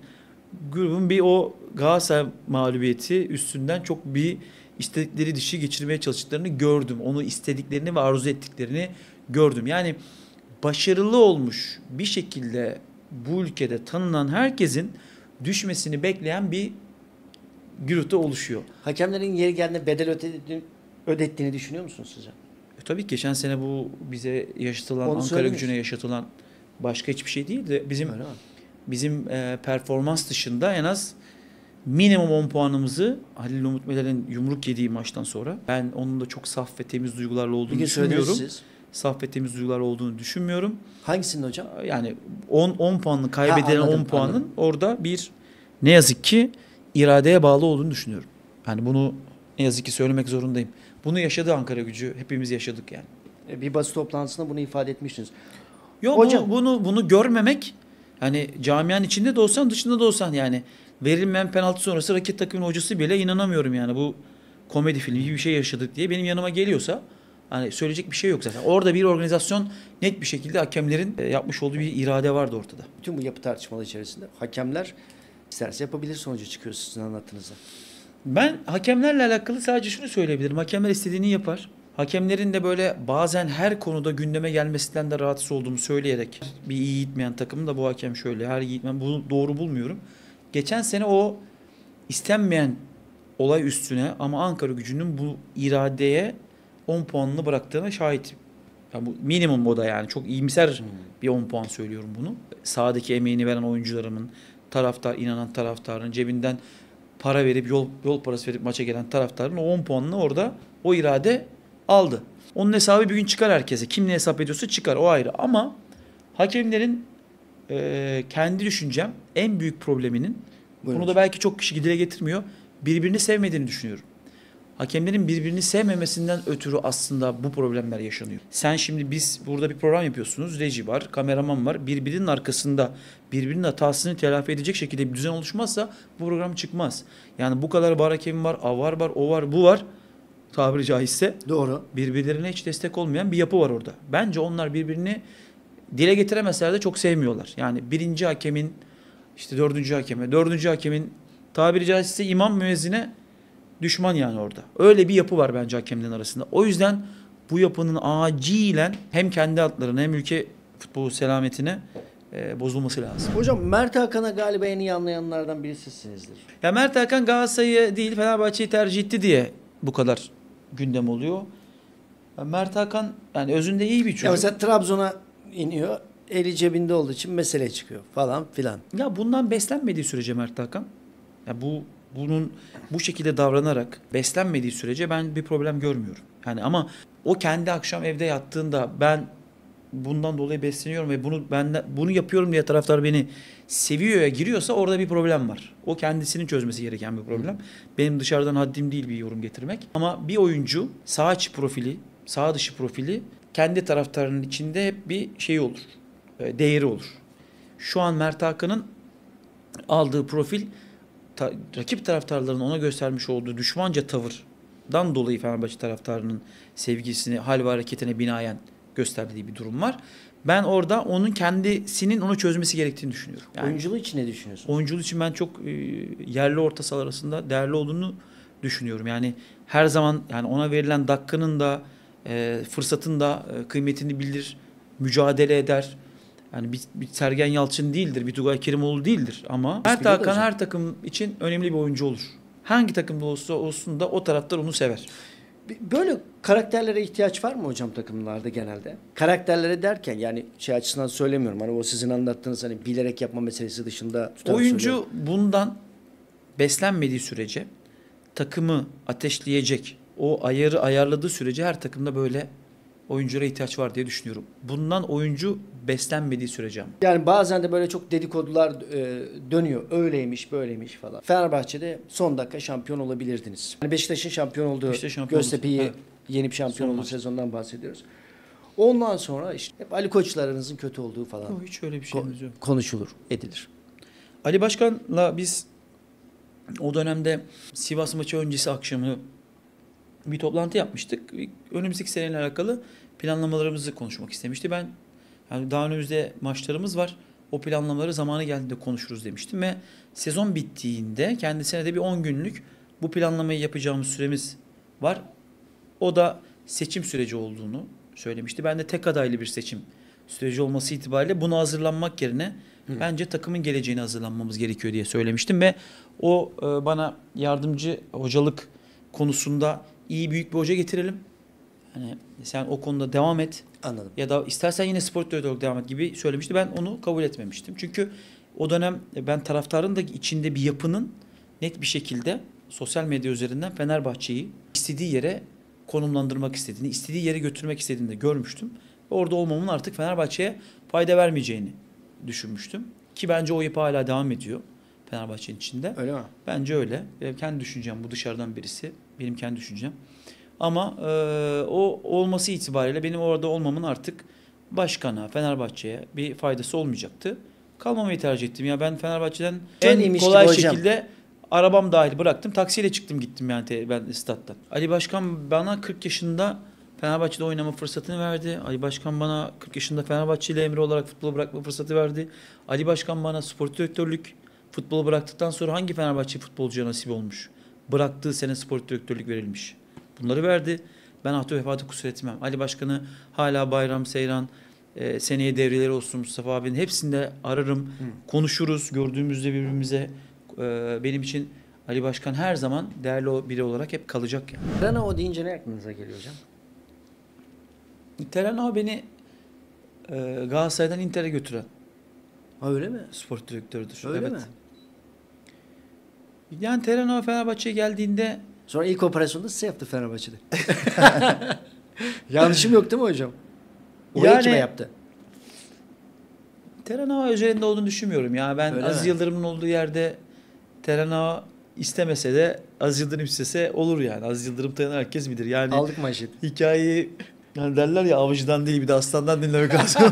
grubun bir o Galatasaray mağlubiyeti üstünden çok bir istedikleri dişi geçirmeye çalıştıklarını gördüm. Onu istediklerini ve arzu ettiklerini gördüm. Yani başarılı olmuş bir şekilde bu ülkede tanınan herkesin düşmesini bekleyen bir gürültü oluşuyor. Hakemlerin yeri geldiğinde bedel ödettiğini, ödettiğini düşünüyor musunuz siz? E tabii ki geçen sene bu bize yaşatılan, Onu Ankara gücüne yaşatılan başka hiçbir şey değildi. Bizim bizim e, performans dışında en az minimum 10 puanımızı Halil Umut Meler'in yumruk yediği maçtan sonra ben onun da çok saf ve temiz duygularla olduğunu gün söylediniz düşünmüyorum. siz. Saf ve temiz duygular olduğunu düşünmüyorum. Hangisinde hocam? Yani 10 10 puanını kaybedilen anladım, 10 puanın anladım. orada bir ne yazık ki iradeye bağlı olduğunu düşünüyorum. Yani bunu ne yazık ki söylemek zorundayım. Bunu yaşadı Ankara Gücü. Hepimiz yaşadık yani. E, Bir basın toplantısında bunu ifade etmiştiniz. Yok Hocam- bu, bunu bunu görmemek hani camianın içinde de olsan dışında da olsan yani verilmeyen penaltı sonrası rakip takımın hocası bile inanamıyorum yani bu komedi filmi gibi bir şey yaşadık diye benim yanıma geliyorsa hani söyleyecek bir şey yok zaten. Orada bir organizasyon net bir şekilde hakemlerin e, yapmış olduğu bir irade vardı ortada. Bütün bu yapı tartışmaları içerisinde hakemler isterse yapabilir sonucu çıkıyor sizin anlattığınızda. Ben hakemlerle alakalı sadece şunu söyleyebilirim. Hakemler istediğini yapar. Hakemlerin de böyle bazen her konuda gündeme gelmesinden de rahatsız olduğumu söyleyerek bir iyi gitmeyen takımın da bu hakem şöyle her iyi gitmeyen bunu doğru bulmuyorum. Geçen sene o istenmeyen olay üstüne ama Ankara gücünün bu iradeye 10 puanını bıraktığına şahit. Yani bu minimum o da yani çok iyimser bir 10 puan söylüyorum bunu. Sahadaki emeğini veren oyuncularımın, taraftar inanan taraftarın cebinden para verip yol yol parası verip maça gelen taraftarın o 10 puanını orada o irade aldı. Onun hesabı bir gün çıkar herkese. Kim ne hesap ediyorsa çıkar o ayrı. Ama hakemlerin e, kendi düşüncem en büyük probleminin Buyurun bunu da belki çok kişi dile getirmiyor. Birbirini sevmediğini düşünüyorum. Hakemlerin birbirini sevmemesinden ötürü aslında bu problemler yaşanıyor. Sen şimdi biz burada bir program yapıyorsunuz. Reji var, kameraman var. Birbirinin arkasında birbirinin hatasını telafi edecek şekilde bir düzen oluşmazsa bu program çıkmaz. Yani bu kadar bar hakemi var, avar var, o var, bu var. Tabiri caizse Doğru. birbirlerine hiç destek olmayan bir yapı var orada. Bence onlar birbirini dile getiremezler de çok sevmiyorlar. Yani birinci hakemin işte dördüncü hakeme, dördüncü hakemin tabiri caizse imam müezzine düşman yani orada. Öyle bir yapı var bence hakemlerin arasında. O yüzden bu yapının acilen hem kendi adlarına hem ülke futbolu selametine e, bozulması lazım. Hocam Mert Hakan'a galiba en iyi anlayanlardan birisisinizdir. Ya Mert Hakan Galatasaray'ı değil Fenerbahçe'yi tercih etti diye bu kadar gündem oluyor. Ya Mert Hakan yani özünde iyi bir çocuk. Ya mesela Trabzon'a iniyor. Eli cebinde olduğu için mesele çıkıyor falan filan. Ya bundan beslenmediği sürece Mert Hakan ya bu bunun bu şekilde davranarak beslenmediği sürece ben bir problem görmüyorum. Yani ama o kendi akşam evde yattığında ben bundan dolayı besleniyorum ve bunu ben bunu yapıyorum diye taraftar beni seviyor ya giriyorsa orada bir problem var. O kendisinin çözmesi gereken bir problem. Benim dışarıdan haddim değil bir yorum getirmek. Ama bir oyuncu sağ içi profili, sağ dışı profili kendi taraftarının içinde hep bir şey olur. e, Değeri olur. Şu an Mert Hakan'ın aldığı profil ta- rakip taraftarların ona göstermiş olduğu düşmanca tavırdan dolayı Fenerbahçe taraftarının sevgisini, hal ve hareketine binaen gösterdiği bir durum var. Ben orada onun kendisinin onu çözmesi gerektiğini düşünüyorum. Yani Oyunculuğu için ne düşünüyorsun? oyunculuğu için ben çok e, yerli orta saha arasında değerli olduğunu düşünüyorum. Yani her zaman yani ona verilen dakikanın da e, fırsatın da e, kıymetini bilir, mücadele eder. Yani bir, bir Sergen Yalçın değildir, bir Tugay Kerimoğlu değildir ama Mert Hakan her takım için önemli bir oyuncu olur. Hangi takımda olsa olsun da o taraftar onu sever. Böyle karakterlere ihtiyaç var mı hocam takımlarda genelde? Karakterlere derken yani şey açısından söylemiyorum. Hani o sizin anlattığınız hani bilerek yapma meselesi dışında Oyuncu söylüyorum. bundan beslenmediği sürece takımı ateşleyecek, o ayarı ayarladığı sürece her takımda böyle oyunculara ihtiyaç var diye düşünüyorum. Bundan oyuncu beslenmediği sürece. Yani bazen de böyle çok dedikodular e, dönüyor. Öyleymiş, böyleymiş falan. Fenerbahçe'de son dakika şampiyon olabilirdiniz. Hani Beşiktaş'ın şampiyon olduğu, şampiyon Göztepe'yi. Evet. yenip şampiyon olduğu sezondan bahsediyoruz. Ondan sonra işte hep Ali Koçlarınızın kötü olduğu falan Yok, hiç öyle bir şeyimiz yok. konuşulur, edilir. Ali Başkan'la biz o dönemde Sivas maçı öncesi akşamı bir toplantı yapmıştık. Önümüzdeki seneyle alakalı planlamalarımızı konuşmak istemişti. Ben yani daha önümüzde maçlarımız var. O planlamaları zamanı geldiğinde konuşuruz demiştim ve sezon bittiğinde kendisine de bir 10 günlük bu planlamayı yapacağımız süremiz var. O da seçim süreci olduğunu söylemişti. Ben de tek adaylı bir seçim süreci olması itibariyle buna hazırlanmak yerine bence takımın geleceğine hazırlanmamız gerekiyor diye söylemiştim ve o e, bana yardımcı hocalık konusunda iyi büyük bir hoca getirelim. Hani sen o konuda devam et Anladım. ya da istersen yine spor direktör olarak devam et gibi söylemişti. Ben onu kabul etmemiştim. Çünkü o dönem ben taraftarın da içinde bir yapının net bir şekilde sosyal medya üzerinden Fenerbahçe'yi istediği yere konumlandırmak istediğini, istediği yere götürmek istediğini de görmüştüm. Ve orada olmamın artık Fenerbahçe'ye fayda vermeyeceğini düşünmüştüm. Ki bence o yapı hala devam ediyor Fenerbahçe'nin içinde. Öyle mi? Bence öyle. Benim kendi düşüncem bu dışarıdan birisi. Benim kendi düşüncem. Ama e, o olması itibariyle benim orada olmamın artık başkana, Fenerbahçe'ye bir faydası olmayacaktı. Kalmamayı tercih ettim. Ya ben Fenerbahçe'den en kolay hocam. şekilde arabam dahil bıraktım. Taksiyle çıktım gittim yani ben stat'tan. Ali Başkan bana 40 yaşında Fenerbahçe'de oynama fırsatını verdi. Ali Başkan bana 40 yaşında Fenerbahçe ile emri olarak futbolu bırakma fırsatı verdi. Ali Başkan bana spor direktörlük futbolu bıraktıktan sonra hangi Fenerbahçe futbolcuya nasip olmuş? Bıraktığı sene spor direktörlük verilmiş. Bunları verdi. Ben ahde vefatı kusur etmem. Ali Başkan'ı hala Bayram, Seyran, e, seneye devreleri olsun Mustafa abinin hepsinde ararım. Konuşuruz gördüğümüzde birbirimize. E, benim için Ali Başkan her zaman değerli o- biri olarak hep kalacak yani. Rana o deyince ne aklınıza geliyor hocam? Teren beni e, Galatasaray'dan Inter'e götüren Ha öyle mi? spor direktörüdür. Öyle evet. mi? Yani Teren Fenerbahçe'ye geldiğinde Sonra ilk operasyonu da size yaptı Fenerbahçe'de. *laughs* Yanlışım yok değil mi hocam? Orayı Yani- kime yaptı? Teren Ağa üzerinde olduğunu düşünmüyorum. Ya ben Öyle Aziz mi? Yıldırım'ın olduğu yerde Teren Ağa istemese de Aziz Yıldırım istese olur yani. Aziz Yıldırım tanıyan herkes bilir. Yani Aldık manşeti. hikayeyi yani derler ya avcıdan değil bir de aslandan dinlemek lazım.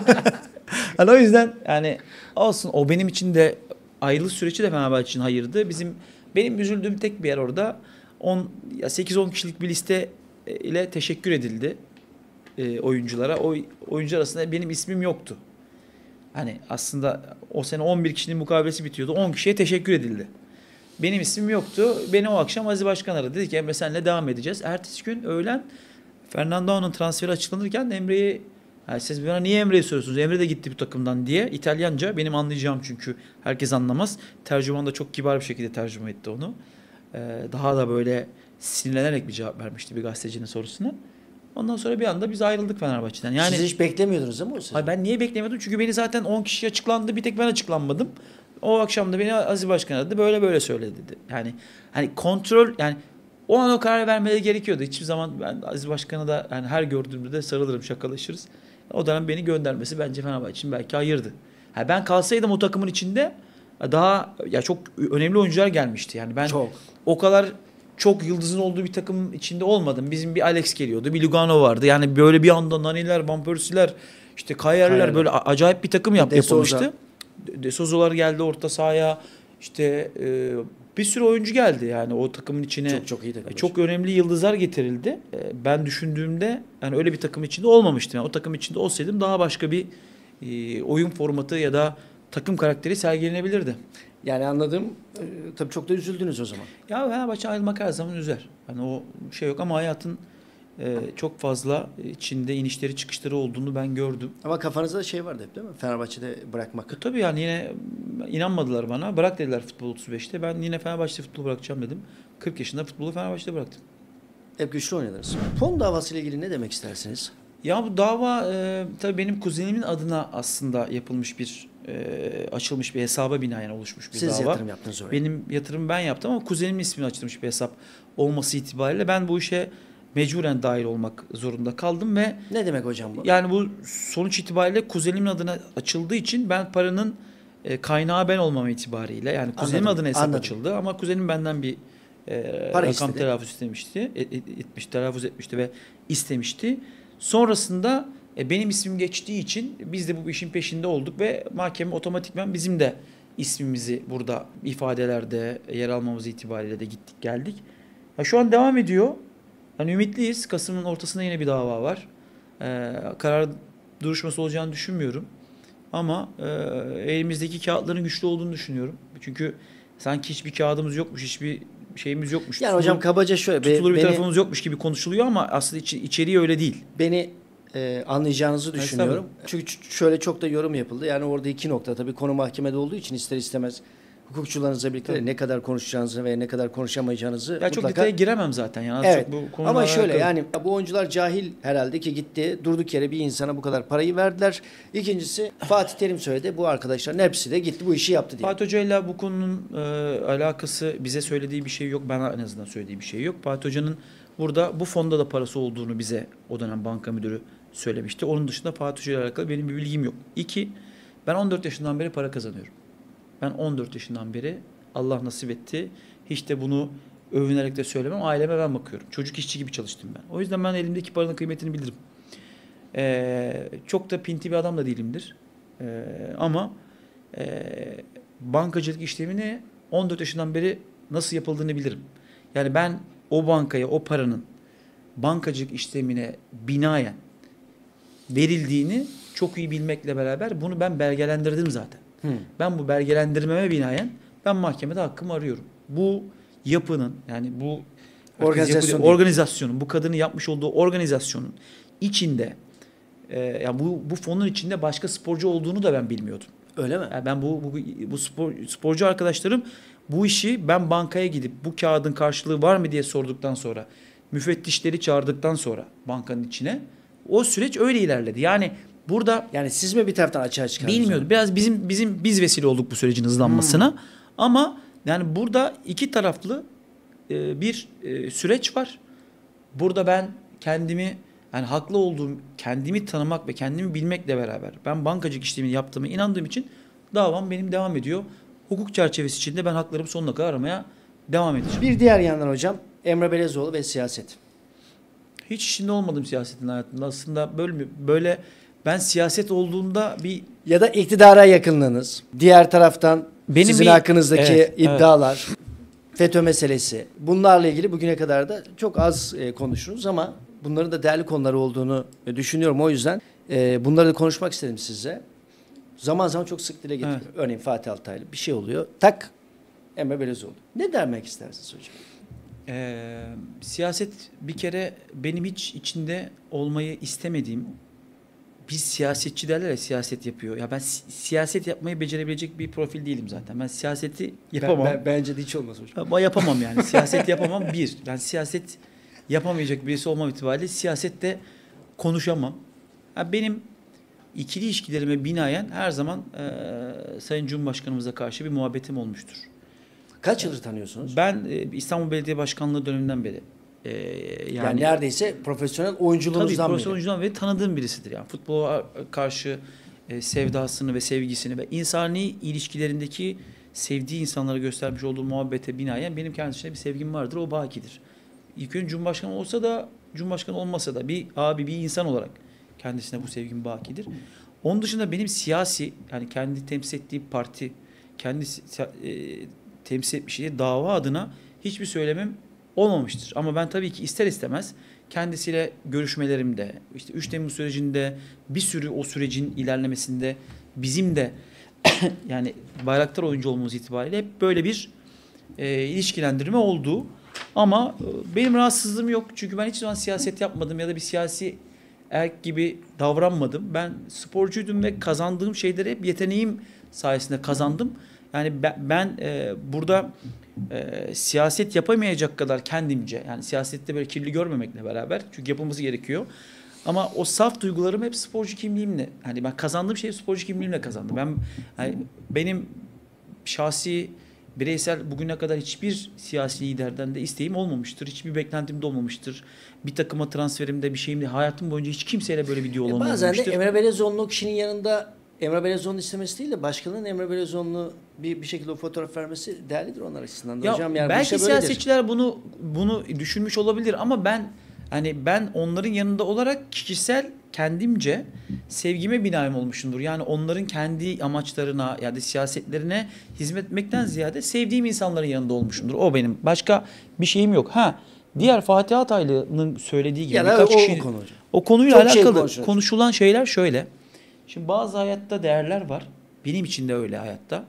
*laughs* hani o yüzden yani olsun o benim için de ayrılık süreci de Fenerbahçe için hayırdı. Bizim benim üzüldüğüm tek bir yer orada 10 ya 8-10 kişilik bir liste e, ile teşekkür edildi e, oyunculara. O oyuncu arasında benim ismim yoktu. Hani aslında o sene 11 kişinin mukabelesi bitiyordu. 10 kişiye teşekkür edildi. Benim ismim yoktu. Beni o akşam Aziz Başkan aradı. Dedi ki Emre senle devam edeceğiz. Ertesi gün öğlen Fernando'nun transferi açıklanırken Emre'yi Yani siz bana niye Emre'yi soruyorsunuz? Emre de gitti bu takımdan diye. İtalyanca benim anlayacağım çünkü herkes anlamaz. Tercüman da çok kibar bir şekilde tercüme etti onu. Ee, daha da böyle sinirlenerek bir cevap vermişti bir gazetecinin sorusuna. Ondan sonra bir anda biz ayrıldık Fenerbahçe'den. Yani Siz hiç beklemiyordunuz değil mi o sezon? Hayır, ben niye beklemiyordum? Çünkü beni zaten 10 kişi açıklandı. Bir tek ben açıklanmadım. O akşam da beni Aziz Başkan aradı. Böyle böyle söyledi dedi. Yani hani kontrol yani o an o karar vermeleri gerekiyordu. Hiçbir zaman ben Aziz Başkan'a da yani her gördüğümde de sarılırım, şakalaşırız. O dönem beni göndermesi bence Fenerbahçe için belki ayırdı. Ha ben kalsaydım o takımın içinde daha ya çok önemli oyuncular gelmişti. Yani ben Çok. o kadar çok yıldızın olduğu bir takım içinde olmadım. Bizim bir Alex geliyordu, bir Lugano vardı. Yani böyle bir anda Naniler, Van Persie'ler, işte Kayer'ler böyle acayip bir takım yap, yapılmıştı. De- De Souza'lar geldi orta sahaya. İşte e, bir sürü oyuncu geldi yani o takımın içine. Çok çok iyi takım. E, Çok önemli yıldızlar getirildi. E, Ben düşündüğümde yani öyle bir takım içinde olmamıştım. Yani o takım içinde olsaydım daha başka bir e, oyun formatı ya da takım karakteri sergilenebilirdi. Yani anladım. Tabii çok da üzüldünüz o zaman. Ya Fenerbahçe ayrılmak her zaman üzer. Hani o şey yok ama hayatın çok fazla içinde inişleri çıkışları olduğunu ben gördüm. Ama kafanızda da şey vardı hep değil mi? Fenerbahçe'de bırakmak. E, tabii yani yine inanmadılar bana. Bırak dediler futbol 35'te. Ben yine Fenerbahçe'de futbol bırakacağım dedim. 40 yaşında futbolu Fenerbahçe'de bıraktım. Hep güçlü oynadınız. Fon davasıyla ilgili ne demek istersiniz? Ya bu dava e, tabii benim kuzenimin adına aslında yapılmış bir e, açılmış bir hesaba binaen oluşmuş bir Siz dava. yatırım yaptınız oraya. Benim yatırımı ben yaptım ama kuzenimin ismini açılmış bir hesap olması itibariyle ben bu işe mecburen dahil olmak zorunda kaldım ve Ne demek hocam bu? yani bu sonuç itibariyle kuzenimin adına açıldığı için ben paranın e, kaynağı ben olmam itibariyle yani Anladım, adına hesap anladım. açıldı ama kuzenim benden bir e, Para rakam istedi. telaffuz istemişti, et, et- etmiş, telaffuz etmişti ve istemişti. Sonrasında e, benim ismim geçtiği için biz de bu işin peşinde olduk ve mahkeme otomatikman bizim de ismimizi burada ifadelerde yer almamız itibariyle de gittik geldik. Ya şu an devam ediyor. Yani ümitliyiz. Kasım'ın ortasında yine bir dava var. Ee, karar duruşması olacağını düşünmüyorum. Ama e, elimizdeki kağıtların güçlü olduğunu düşünüyorum. Çünkü sanki hiçbir kağıdımız yokmuş, hiçbir şeyimiz yokmuş. Yani tutulur- hocam kabaca şöyle. be- tutulur bir beni, tarafımız yokmuş gibi konuşuluyor ama aslında içi- içeriği öyle değil. beni e, anlayacağınızı düşünüyorum. Çünkü şöyle çok da yorum yapıldı. Yani orada iki nokta tabii konu mahkemede olduğu için ister istemez hukukçularınızla birlikte Tabii. ne kadar konuşacağınızı ve ne kadar konuşamayacağınızı Ya çok mutlaka detaya giremem zaten. Yani Evet. çok bu Ama şöyle alakalı. yani bu oyuncular cahil herhalde ki gitti durduk yere bir insana bu kadar parayı verdiler. İkincisi Fatih Terim söyledi bu arkadaşların hepsi de gitti bu işi yaptı diye. Fatih Hoca'yla bu konunun e, alakası bize söylediği bir şey yok. Bana en azından söylediği bir şey yok. Fatih Hoca'nın burada bu fonda da parası olduğunu bize o dönem banka müdürü söylemişti. Onun dışında Fatih Hoca ile alakalı benim bir bilgim yok. İki, ben 14 yaşından beri para kazanıyorum. Ben 14 yaşından beri Allah nasip etti. Hiç de bunu övünerek de söylemem. Aileme ben bakıyorum. Çocuk işçi gibi çalıştım ben. O yüzden ben elimdeki paranın kıymetini bilirim. Ee, çok da pinti bir adam da değilimdir. Ee, ama e, bankacılık işlemini 14 yaşından beri nasıl yapıldığını bilirim. Yani ben o bankaya o paranın bankacılık işlemine binaen verildiğini çok iyi bilmekle beraber bunu ben belgelendirdim zaten. Hı. Ben bu belgelendirmeme binaen ben mahkemede hakkımı arıyorum. Bu yapının yani bu Organizasyon değil. organizasyonun bu kadının yapmış olduğu organizasyonun içinde e, yani bu bu fonun içinde başka sporcu olduğunu da ben bilmiyordum. Öyle mi? Yani ben bu bu, bu spor, sporcu arkadaşlarım bu işi ben bankaya gidip bu kağıdın karşılığı var mı diye sorduktan sonra müfettişleri çağırdıktan sonra bankanın içine o süreç öyle ilerledi. Yani burada Yani siz mi bir taraftan açığa çıkardınız? Bilmiyordum. Biraz bizim bizim biz vesile olduk bu sürecin hızlanmasına. Ama yani burada iki taraflı e, bir e, süreç var. Burada ben kendimi yani haklı olduğum kendimi tanımak ve kendimi bilmekle beraber ben bankacılık işlemini yaptığıma inandığım için davam benim devam ediyor. Hukuk çerçevesi içinde ben haklarımı sonuna kadar aramaya devam edeceğim. Bir diğer yandan hocam Emre Belezoğlu ve siyaset. Hiç içinde olmadım siyasetin hayatımda. Aslında böyle böyle ben siyaset olduğunda bir Ya da iktidara yakınlığınız. Diğer taraftan Benim sizin bir- hakkınızdaki Evet, iddialar. FETÖ meselesi. Bunlarla ilgili bugüne kadar da çok az e, konuşuruz ama bunların da değerli konuları olduğunu e, düşünüyorum. O yüzden e, bunları da konuşmak istedim size. Zaman zaman çok sık dile getiriyor. Örneğin Fatih Altaylı bir şey oluyor. Tak Emre Belezoğlu. Ne demek istersiniz hocam? Ee, siyaset bir kere benim hiç içinde olmayı istemediğim biz siyasetçi derler ya siyaset yapıyor. Ya ben si- siyaset yapmayı becerebilecek bir profil değilim zaten. Ben siyaseti yapamam. Ben- ben- bence de hiç olmaz hocam. Ama yapamam yani. siyaset yapamam bir. Ben siyaset yapamayacak birisi olmam itibariyle siyasette konuşamam. Ha, benim ikili ilişkilerime binaen her zaman eee Sayın Cumhurbaşkanımıza karşı bir muhabbetim olmuştur. Kaç yıldır tanıyorsunuz? Ben e, İstanbul Belediye Başkanlığı döneminden beri e, Yani, yani, neredeyse profesyonel tabii oyunculuğunuzdan profesyonel beri. oyuncudan beri tanıdığım birisidir. Yani futbola karşı e, sevdasını ve sevgisini ve insani ilişkilerindeki sevdiği insanlara göstermiş olduğu muhabbete binaen benim kendisine bir sevgim vardır. O bakidir. İlk önce Cumhurbaşkanı olsa da Cumhurbaşkanı olmasa da bir abi bir insan olarak kendisine bu sevgim bakidir. Onun dışında benim siyasi yani kendi temsil ettiği parti, kendi e, temsil etmiş dava adına hiçbir söylemem olmamıştır. Ama ben tabii ki ister istemez kendisiyle görüşmelerimde, işte 3 Temmuz sürecinde bir sürü o sürecin ilerlemesinde bizim de *clears throat* yani bayraktar oyuncu olmamız itibariyle hep böyle bir e, ilişkilendirme oldu. Ama e, benim rahatsızlığım yok. Çünkü ben hiç zaman siyaset yapmadım ya da bir siyasi erk gibi davranmadım. Ben sporcuydum ve kazandığım şeyleri hep yeteneğim sayesinde kazandım. Yani ben, ben e, burada e, siyaset yapamayacak kadar kendimce yani siyasette böyle kirli görmemekle beraber çünkü yapılması gerekiyor. Ama o saf duygularım hep sporcu kimliğimle. Hani ben kazandığım şeyi sporcu kimliğimle kazandım. Ben hani benim şahsi bireysel bugüne kadar hiçbir siyasi liderden de isteğim olmamıştır. Hiçbir beklentim de olmamıştır. Bir takıma transferimde bir şeyimde hayatım boyunca hiç kimseyle böyle bir diyalogum E bazen de olmamıştır. Emre Belezoğlu'nun kişinin yanında Emre Belezoğlu'nun istemesi değil de başkanın Emre Belezoğlu'nu bir, bir şekilde o fotoğraf vermesi değerlidir onlar açısından. da Ya hocam yani belki işte böyledir. siyasetçiler bunu bunu düşünmüş olabilir ama ben hani ben onların yanında olarak kişisel kendimce sevgime binaen olmuşumdur. Yani onların kendi amaçlarına ya da siyasetlerine hizmet etmekten ziyade sevdiğim insanların yanında olmuşumdur. O benim. Başka bir şeyim yok. Ha diğer Fatih Ataylı'nın söylediği gibi Yani birkaç o, kişi o konu o konuyla Çok şey alakalı konuşuyoruz. konuşulan şeyler şöyle. Şimdi bazı hayatta değerler var. Benim için de öyle hayatta.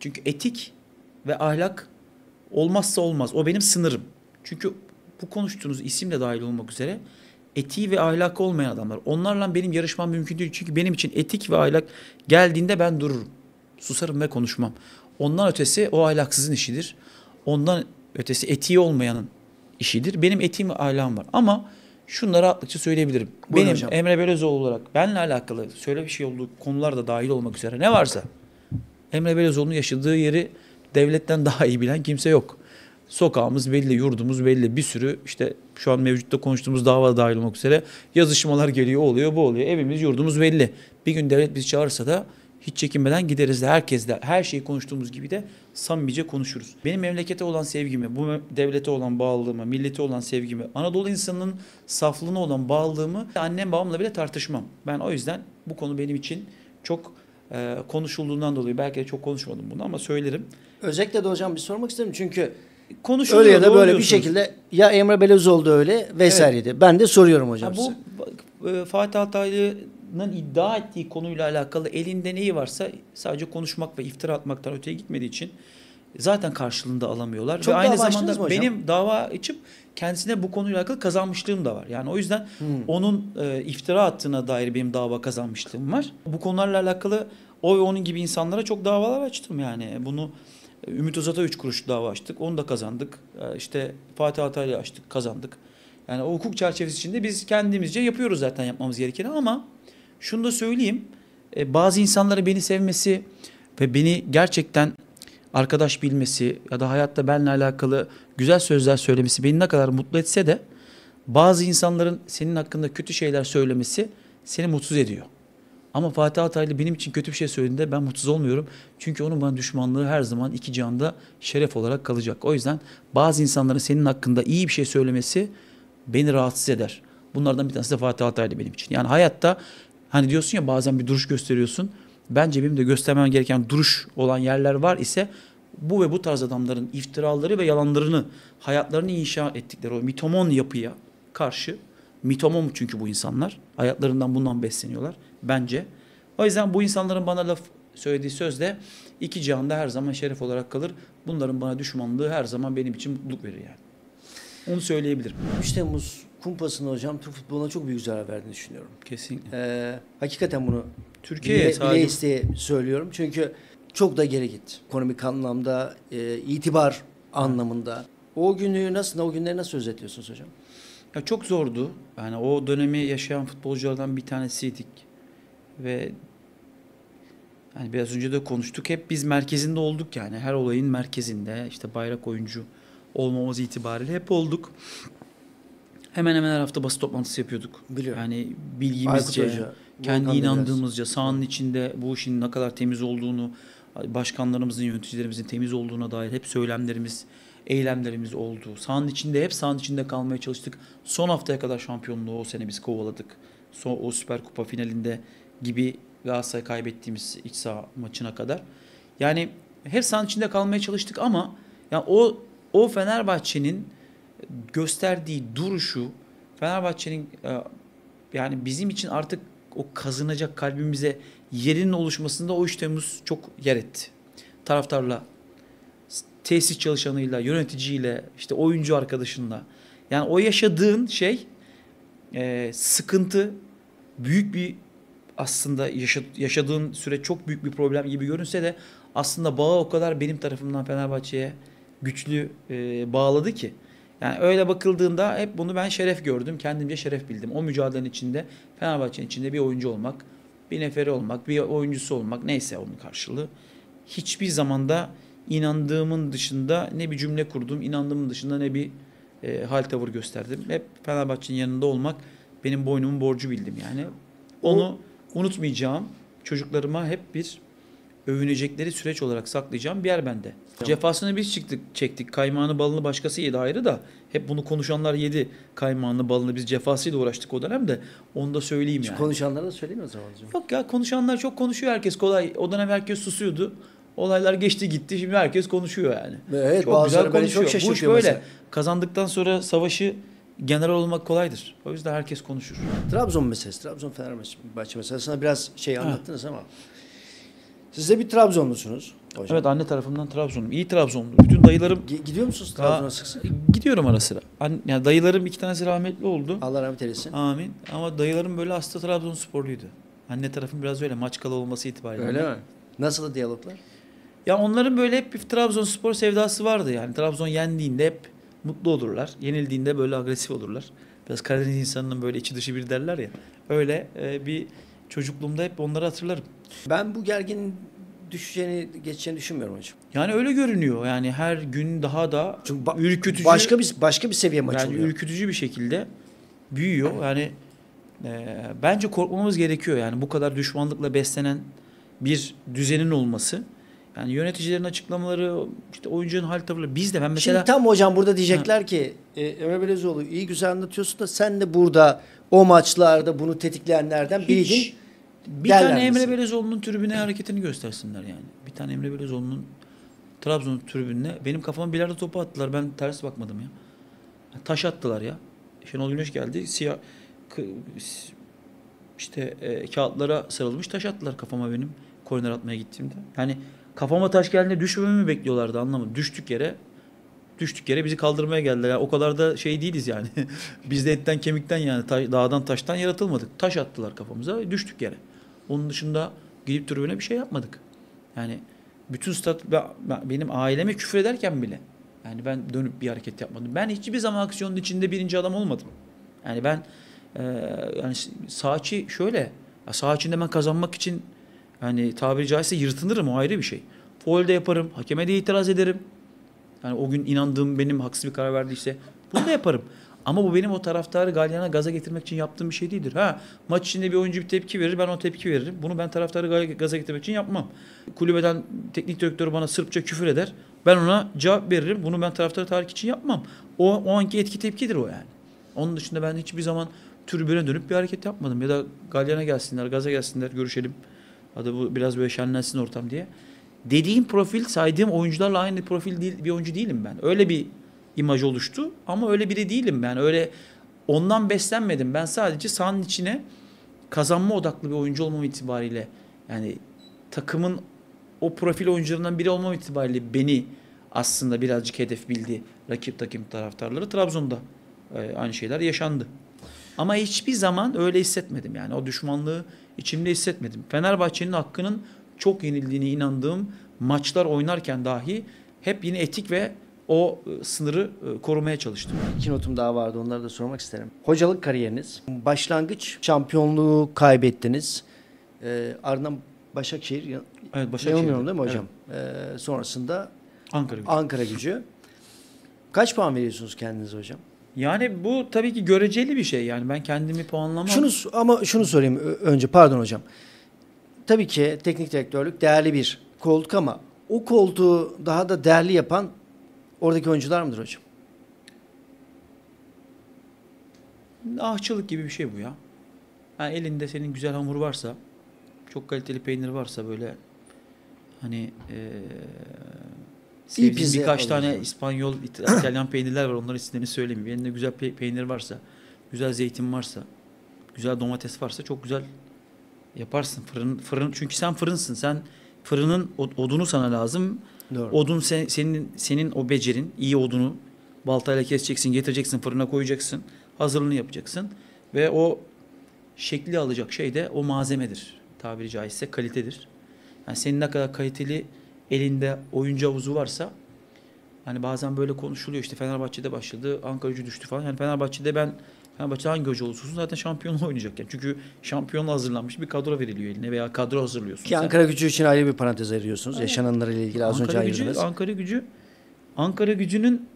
Çünkü etik ve ahlak olmazsa olmaz. O benim sınırım. Çünkü bu konuştuğunuz isim de dahil olmak üzere etiği ve ahlakı olmayan adamlar. Onlarla benim yarışmam mümkün değil. Çünkü benim için etik ve ahlak geldiğinde ben dururum. Susarım ve konuşmam. Ondan ötesi o ahlaksızın işidir. Ondan ötesi etiği olmayanın işidir. Benim etiğim ve ahlakım var. Ama şunları rahatlıkça söyleyebilirim. Buyurun benim hocam. Emre Belözoğlu olarak benle alakalı söyle bir şey olduğu konular da dahil olmak üzere ne varsa Emre Belözoğlu'nun yaşadığı yeri devletten daha iyi bilen kimse yok. Sokağımız belli, yurdumuz belli. Bir sürü işte şu an mevcutta konuştuğumuz dava dahil olmak üzere yazışmalar geliyor, oluyor, bu oluyor. Evimiz, yurdumuz belli. Bir gün devlet bizi çağırırsa da hiç çekinmeden gideriz de herkes de her şeyi konuştuğumuz gibi de samimice konuşuruz. Benim memlekete olan sevgimi, bu devlete olan bağlılığımı, millete olan sevgimi, Anadolu insanının saflığına olan bağlılığımı annem babamla bile tartışmam. Ben o yüzden bu konu benim için çok e, konuşulduğundan dolayı belki de çok konuşmadım bunu ama söylerim. Özellikle de hocam bir sormak isterim çünkü Konuşuluyor. öyle ya da böyle bir şekilde ya Emre Belezoğlu da öyle vesaireydi. Ben de soruyorum hocam Ha, bu size. e, Fatih Altaylı'nın iddia ettiği konuyla alakalı elinde neyi varsa sadece konuşmak ve iftira atmaktan öteye gitmediği için zaten karşılığında alamıyorlar. Çok ve aynı zamanda benim dava açıp kendisine bu konuyla alakalı kazanmışlığım da var. Yani o yüzden Hmm. onun e, iftira attığına dair benim dava kazanmışlığım var. Bu konularla alakalı o ve onun gibi insanlara çok davalar açtım yani. Bunu e, Ümit Özat'a 3 kuruş dava açtık. Onu da kazandık. E, İşte Fatih Altaylı'yı açtık, kazandık. Yani o hukuk çerçevesi içinde biz kendimizce yapıyoruz zaten yapmamız gerekeni ama şunu da söyleyeyim. e, Bazı insanların beni sevmesi ve beni gerçekten arkadaş bilmesi ya da hayatta benimle alakalı güzel sözler söylemesi beni ne kadar mutlu etse de bazı insanların senin hakkında kötü şeyler söylemesi seni mutsuz ediyor. Ama Fatih Altaylı benim için kötü bir şey söylediğinde ben mutsuz olmuyorum. Çünkü onun bana düşmanlığı her zaman iki canda şeref olarak kalacak. O yüzden bazı insanların senin hakkında iyi bir şey söylemesi beni rahatsız eder. Bunlardan bir tanesi de Fatih Altaylı benim için. Yani hayatta hani diyorsun ya bazen bir duruş gösteriyorsun. Bence benim de göstermem gereken duruş olan yerler var ise bu ve bu tarz adamların iftiraları ve yalanlarını, hayatlarını inşa ettikleri o mitomon yapıya karşı mitomon çünkü bu insanlar. Hayatlarından bundan besleniyorlar bence. O yüzden bu insanların bana laf söylediği söz de iki cihanda her zaman şeref olarak kalır. Bunların bana düşmanlığı her zaman benim için mutluluk verir yani. Onu söyleyebilirim. 3 Temmuz kumpasını hocam Türk futboluna çok büyük zarar verdiğini düşünüyorum. Kesinlikle. Ee, hakikaten bunu Türkiye'ye bile, bile isteye söylüyorum. Çünkü çok da geri gitti. Ekonomik anlamda, e, itibar anlamında. O günü nasıl, o günleri nasıl özetliyorsunuz hocam? Ya çok zordu. Yani o dönemi yaşayan futbolculardan bir tanesiydik. Ve yani biraz önce de konuştuk. Hep biz merkezinde olduk yani. Her olayın merkezinde. işte bayrak oyuncu olmamız itibariyle hep olduk. Hemen hemen her hafta basın toplantısı yapıyorduk. Biliyorum. Yani Aykut bilgimizce, Hoca, kendi Volkan inandığımızca, sahanın içinde bu işin ne kadar temiz olduğunu, başkanlarımızın, yöneticilerimizin temiz olduğuna dair hep söylemlerimiz, eylemlerimiz oldu. Sahanın içinde, hep sahanın içinde kalmaya çalıştık. Son haftaya kadar şampiyonluğu o sene biz kovaladık. Son, o Süper Kupa finalinde gibi Galatasaray kaybettiğimiz iç saha maçına kadar. Yani hep sahanın içinde kalmaya çalıştık ama yani o o Fenerbahçe'nin gösterdiği duruşu Fenerbahçe'nin e, yani bizim için artık o kazınacak kalbimize yerinin oluşmasında o 3 Temmuz çok yer etti. Taraftarla, tesis çalışanıyla, yöneticiyle, işte oyuncu arkadaşınla. Yani o yaşadığın şey e, sıkıntı büyük bir aslında yaşa- yaşadığın süre çok büyük bir problem gibi görünse de aslında bağı o kadar benim tarafımdan Fenerbahçe'ye güçlü e, bağladı ki. Yani öyle bakıldığında hep bunu ben şeref gördüm. Kendimce şeref bildim. O mücadelenin içinde Fenerbahçe'nin içinde bir oyuncu olmak, bir neferi olmak, bir oyuncusu olmak neyse onun karşılığı. Hiçbir zamanda inandığımın dışında ne bir cümle kurdum, inandığımın dışında ne bir e, hal tavır gösterdim. Hep Fenerbahçe'nin yanında olmak benim boynumun borcu bildim yani. Onu unutmayacağım. Çocuklarıma hep bir övünecekleri süreç olarak saklayacağım bir yer bende. Tamam. Cefasını biz çıktık, çektik. Kaymağını balını başkası yedi ayrı da. Hep bunu konuşanlar yedi. Kaymağını balını biz cefasıyla uğraştık o dönemde. Onu da söyleyeyim Şu yani. konuşanlara da söyleyeyim o zaman hocam. Yok ya konuşanlar çok konuşuyor herkes kolay. O dönem herkes susuyordu. Olaylar geçti gitti. Şimdi herkes konuşuyor yani. Evet Çok bazıları güzel beni çok konuşuyor. Bu iş böyle. mesela. Kazandıktan sonra savaşı general olmak kolaydır. O yüzden herkes konuşur. Trabzon meselesi, Trabzon Fenerbahçe meselesine biraz şey anlattınız ama siz de bir Trabzonlusunuz hocam. Evet anne tarafımdan Trabzonluyum. İyi Trabzonlu. Bütün dayılarım Gi- Gidiyor musunuz Trabzon'a sık sık? gidiyorum ara sıra. An- yani dayılarım iki tanesi rahmetli oldu. Allah rahmet eylesin. Amin. Ama dayılarım böyle hasta Trabzonsporluydu. Anne tarafım biraz öyle maçkalı olması itibariyle. Öyle mi? Nasıl diyaloglar? Ya onların böyle hep bir Trabzonspor sevdası vardı yani. Trabzon yendiğinde hep mutlu olurlar. Yenildiğinde böyle agresif olurlar. Biraz Karadeniz insanının böyle içi dışı bir derler ya. Öyle e, bir çocukluğumda hep onları hatırlarım. Ben bu gergin düşeceğini, geçeceğini düşünmüyorum hocam. Yani öyle görünüyor. Yani her gün daha da Çünkü ba- ürkütücü başka bir başka bir seviye maç yani oluyor. ürkütücü bir şekilde büyüyor. Yani e, bence korkmamız gerekiyor. Yani bu kadar düşmanlıkla beslenen bir düzenin olması. Yani yöneticilerin açıklamaları, işte oyuncunun hal tavırları. Biz de ben mesela Şimdi tam hocam burada diyecekler ki e, Emre Belezoğlu iyi güzel anlatıyorsun da sen de burada o maçlarda bunu tetikleyenlerden biriydin. Bir derler tane Emre? Belezoğlu'nun tribüne hareketini göstersinler yani. Bir tane Emre Belezoğlu'nun Trabzon tribününe benim kafama bilardo topu attılar. Ben ters bakmadım ya. Taş attılar ya. Şenol Güneş geldi. Siyah işte e, kağıtlara sarılmış taş attılar kafama benim korner atmaya gittiğimde. Yani kafama taş geldiğinde düşmemi mi bekliyorlardı anlamadım. Düştük yere düştük yere bizi kaldırmaya geldiler. Yani o kadar da şey değiliz yani. *laughs* Biz de etten kemikten yani ta- dağdan taştan yaratılmadık. Taş attılar kafamıza düştük yere. Onun dışında gidip tribüne bir şey yapmadık. Yani bütün stat ben- ben- benim aileme küfür ederken bile yani ben dönüp bir hareket yapmadım. Ben hiçbir zaman aksiyonun içinde birinci adam olmadım. Yani ben e, yani sağ içi şöyle sağ içinde ben kazanmak için yani tabiri caizse yırtınırım o ayrı bir şey. Foul de yaparım. Hakeme de itiraz ederim. Yani o gün inandığım benim haksız bir karar verdiyse bunu da yaparım. Ama bu benim o taraftarı galyana gaza getirmek için yaptığım bir şey değildir. Ha maç içinde bir oyuncu bir tepki verir ben o tepki veririm. Bunu ben taraftarı ga- gaza getirmek için yapmam. Kulübeden teknik direktörü bana Sırpça küfür eder. Ben ona cevap veririm. Bunu ben taraftarı tahrik için yapmam. O, o anki etki tepkidir o yani. Onun dışında ben hiçbir zaman tribüne dönüp bir hareket yapmadım. Ya da galyana gelsinler, gaza gelsinler, görüşelim. Hadi bu biraz böyle şenlensin ortam diye. Dediğim profil, saydığım oyuncularla aynı profil değil, bir oyuncu değilim ben. Öyle bir imaj oluştu ama öyle biri değilim ben. Öyle ondan beslenmedim. Ben sadece sahanın içine kazanma odaklı bir oyuncu olmam itibariyle yani takımın o profil oyuncularından biri olmam itibariyle beni aslında birazcık hedef bildi rakip takım taraftarları Trabzon'da e, aynı şeyler yaşandı. Ama hiçbir zaman öyle hissetmedim. Yani o düşmanlığı içimde hissetmedim. Fenerbahçe'nin hakkının çok yenildiğine inandığım maçlar oynarken dahi hep yine etik ve o e, sınırı e, korumaya çalıştım. İki notum daha vardı onları da sormak isterim. Hocalık kariyeriniz. Başlangıç şampiyonluğu kaybettiniz. Ee, ardından Başakşehir, Evet Başakşehir'de. yanılmıyorum değil mi hocam? Evet, Ee, sonrasında Ankara gücü. Ankara gücü. Kaç puan veriyorsunuz kendinize hocam? Yani bu tabii ki göreceli bir şey. Yani ben kendimi puanlamam. Şunu ama şunu sorayım önce pardon hocam. Tabii ki teknik direktörlük değerli bir koltuk ama o koltuğu daha da değerli yapan oradaki oyuncular mıdır hocam? ahçılık gibi bir şey bu ya. Yani elinde senin güzel hamur varsa, çok kaliteli peynir varsa böyle hani eee sevdiğin pizza birkaç tane hocam. İspanyol, İta- *coughs* İtalyan peynirler var. Onların isimlerini söylemeyeyim. Elinde güzel pe- peynir varsa, güzel zeytin varsa, güzel domates varsa çok güzel yaparsın. Fırın fırın çünkü sen fırınsın. Sen fırının odunu sana lazım. Doğru. Odun sen- senin senin o becerin, iyi odunu baltayla keseceksin, getireceksin, fırına koyacaksın. Hazırlığını yapacaksın ve o şekli alacak şey de o malzemedir. Tabiri caizse kalitedir. Yani senin ne kadar kaliteli elinde oyuncu havuzu varsa hani bazen böyle konuşuluyor işte Fenerbahçe'de başladı, Ankara gücü düştü falan. Yani Fenerbahçe'de ben Fenerbahçe'de hangi hoca olursa olsun zaten şampiyonluğu oynayacak. Yani. Çünkü şampiyonluğa hazırlanmış bir kadro veriliyor eline veya kadro hazırlıyorsun. Ki sen. Ankara gücü için ayrı bir parantez ayırıyorsunuz. Yaşananlarla ilgili az önce Ankara gücü, ayırdınız. Ankara gücü Ankara gücünün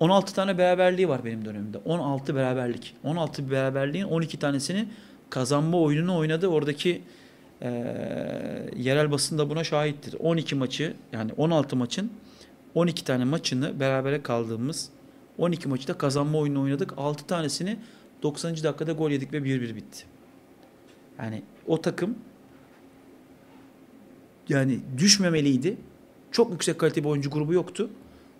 16 tane beraberliği var benim dönemimde. 16 beraberlik. 16 beraberliğin 12 tanesini kazanma oyununu oynadı. Oradaki eee, yerel basın da buna şahittir. 12 maçı yani 16 maçın 12 tane maçını berabere kaldığımız 12 maçı da kazanma oyununu oynadık. 6 tanesini 90. dakikada gol yedik ve 1-1 bitti. Yani o takım yani düşmemeliydi. Çok yüksek kalite bir oyuncu grubu yoktu.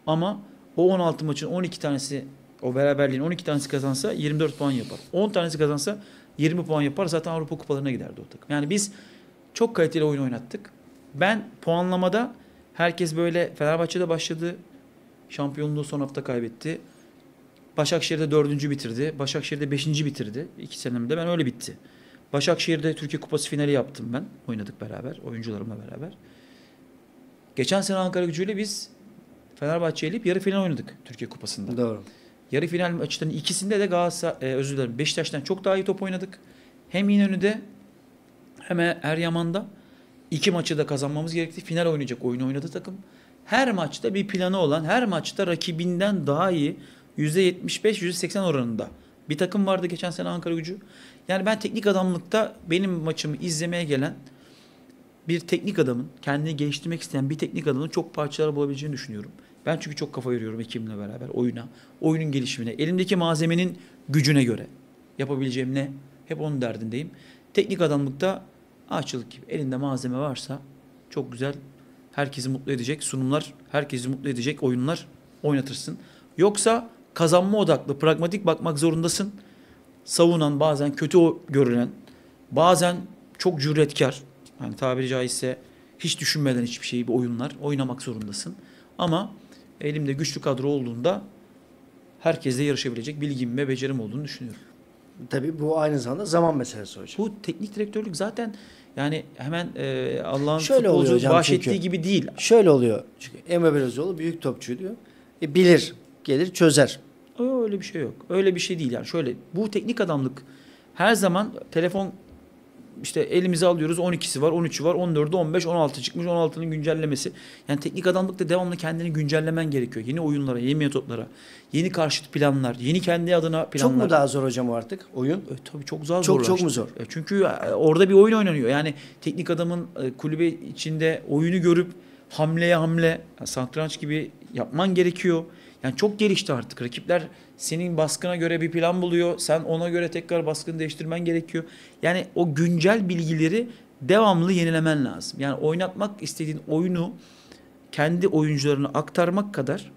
Ama o 16 maçın 12 tanesi o beraberliğin 12 tanesi kazansa 24 puan yapar. 10 tanesi kazansa 20 puan yapar. Zaten Avrupa kupalarına giderdi o takım. Yani biz çok kaliteli oyun oynattık. Ben puanlamada herkes böyle Fenerbahçe'de başladı. Şampiyonluğu son hafta kaybetti. Başakşehir'de dördüncü bitirdi. Başakşehir'de beşinci bitirdi. İki senemde ben öyle bitti. Başakşehir'de Türkiye Kupası finali yaptım ben. Oynadık beraber. Oyuncularımla beraber. Geçen sene Ankara gücüyle biz Fenerbahçe eleyip yarı final oynadık Türkiye Kupası'nda. Doğru. Yarı final maçlarının ikisinde de Galatasaray, e, özür dilerim Beşiktaş'tan çok daha iyi top oynadık. Hem İnönü'de hem Eryaman'da iki maçı da kazanmamız gerekti. Final oynayacak oyunu oynadı takım. Her maçta bir planı olan, her maçta rakibinden daha iyi %75-%80 oranında bir takım vardı geçen sene Ankara gücü. Yani ben teknik adamlıkta benim maçımı izlemeye gelen bir teknik adamın, kendini geliştirmek isteyen bir teknik adamın çok parçalar bulabileceğini düşünüyorum. Ben çünkü çok kafa yoruyorum ekibimle beraber oyuna, oyunun gelişimine, elimdeki malzemenin gücüne göre yapabileceğim ne? Hep onun derdindeyim. Teknik adamlıkta ağaççılık gibi elinde malzeme varsa çok güzel herkesi mutlu edecek sunumlar, herkesi mutlu edecek oyunlar oynatırsın. Yoksa kazanma odaklı, pragmatik bakmak zorundasın. Savunan, bazen kötü görülen, bazen çok cüretkar, hani tabiri caizse hiç düşünmeden hiçbir şeyi bir oyunlar oynamak zorundasın. Ama elimde güçlü kadro olduğunda herkesle yarışabilecek bilgim ve becerim olduğunu düşünüyorum. Tabii bu aynı zamanda zaman meselesi hocam. Bu teknik direktörlük zaten yani hemen e, Allah'ın futbolcu bahşettiği çünkü. gibi değil. Şöyle oluyor. Çünkü Emre Belözoğlu büyük topçu diyor. E, bilir, gelir, çözer. Öyle bir şey yok. Öyle bir şey değil yani. Şöyle bu teknik adamlık her zaman telefon işte elimize alıyoruz 12'si var, 13'ü var, 14'ü 15, 16 çıkmış, 16'nın güncellemesi. Yani teknik adamlıkta devamlı kendini güncellemen gerekiyor. Yeni oyunlara, yeni metotlara, yeni karşıt planlar, yeni kendi adına planlar. Çok mu daha zor hocam artık oyun? E, tabii çok zor Çok- çok mu zor? E, çünkü e, orada bir oyun oynanıyor. Yani teknik adamın e, kulübe içinde oyunu görüp hamleye hamle, yani satranç gibi yapman gerekiyor. Yani çok gelişti artık. Rakipler senin baskına göre bir plan buluyor. Sen ona göre tekrar baskını değiştirmen gerekiyor. Yani o güncel bilgileri devamlı yenilemen lazım. Yani oynatmak istediğin oyunu kendi oyuncularına aktarmak kadar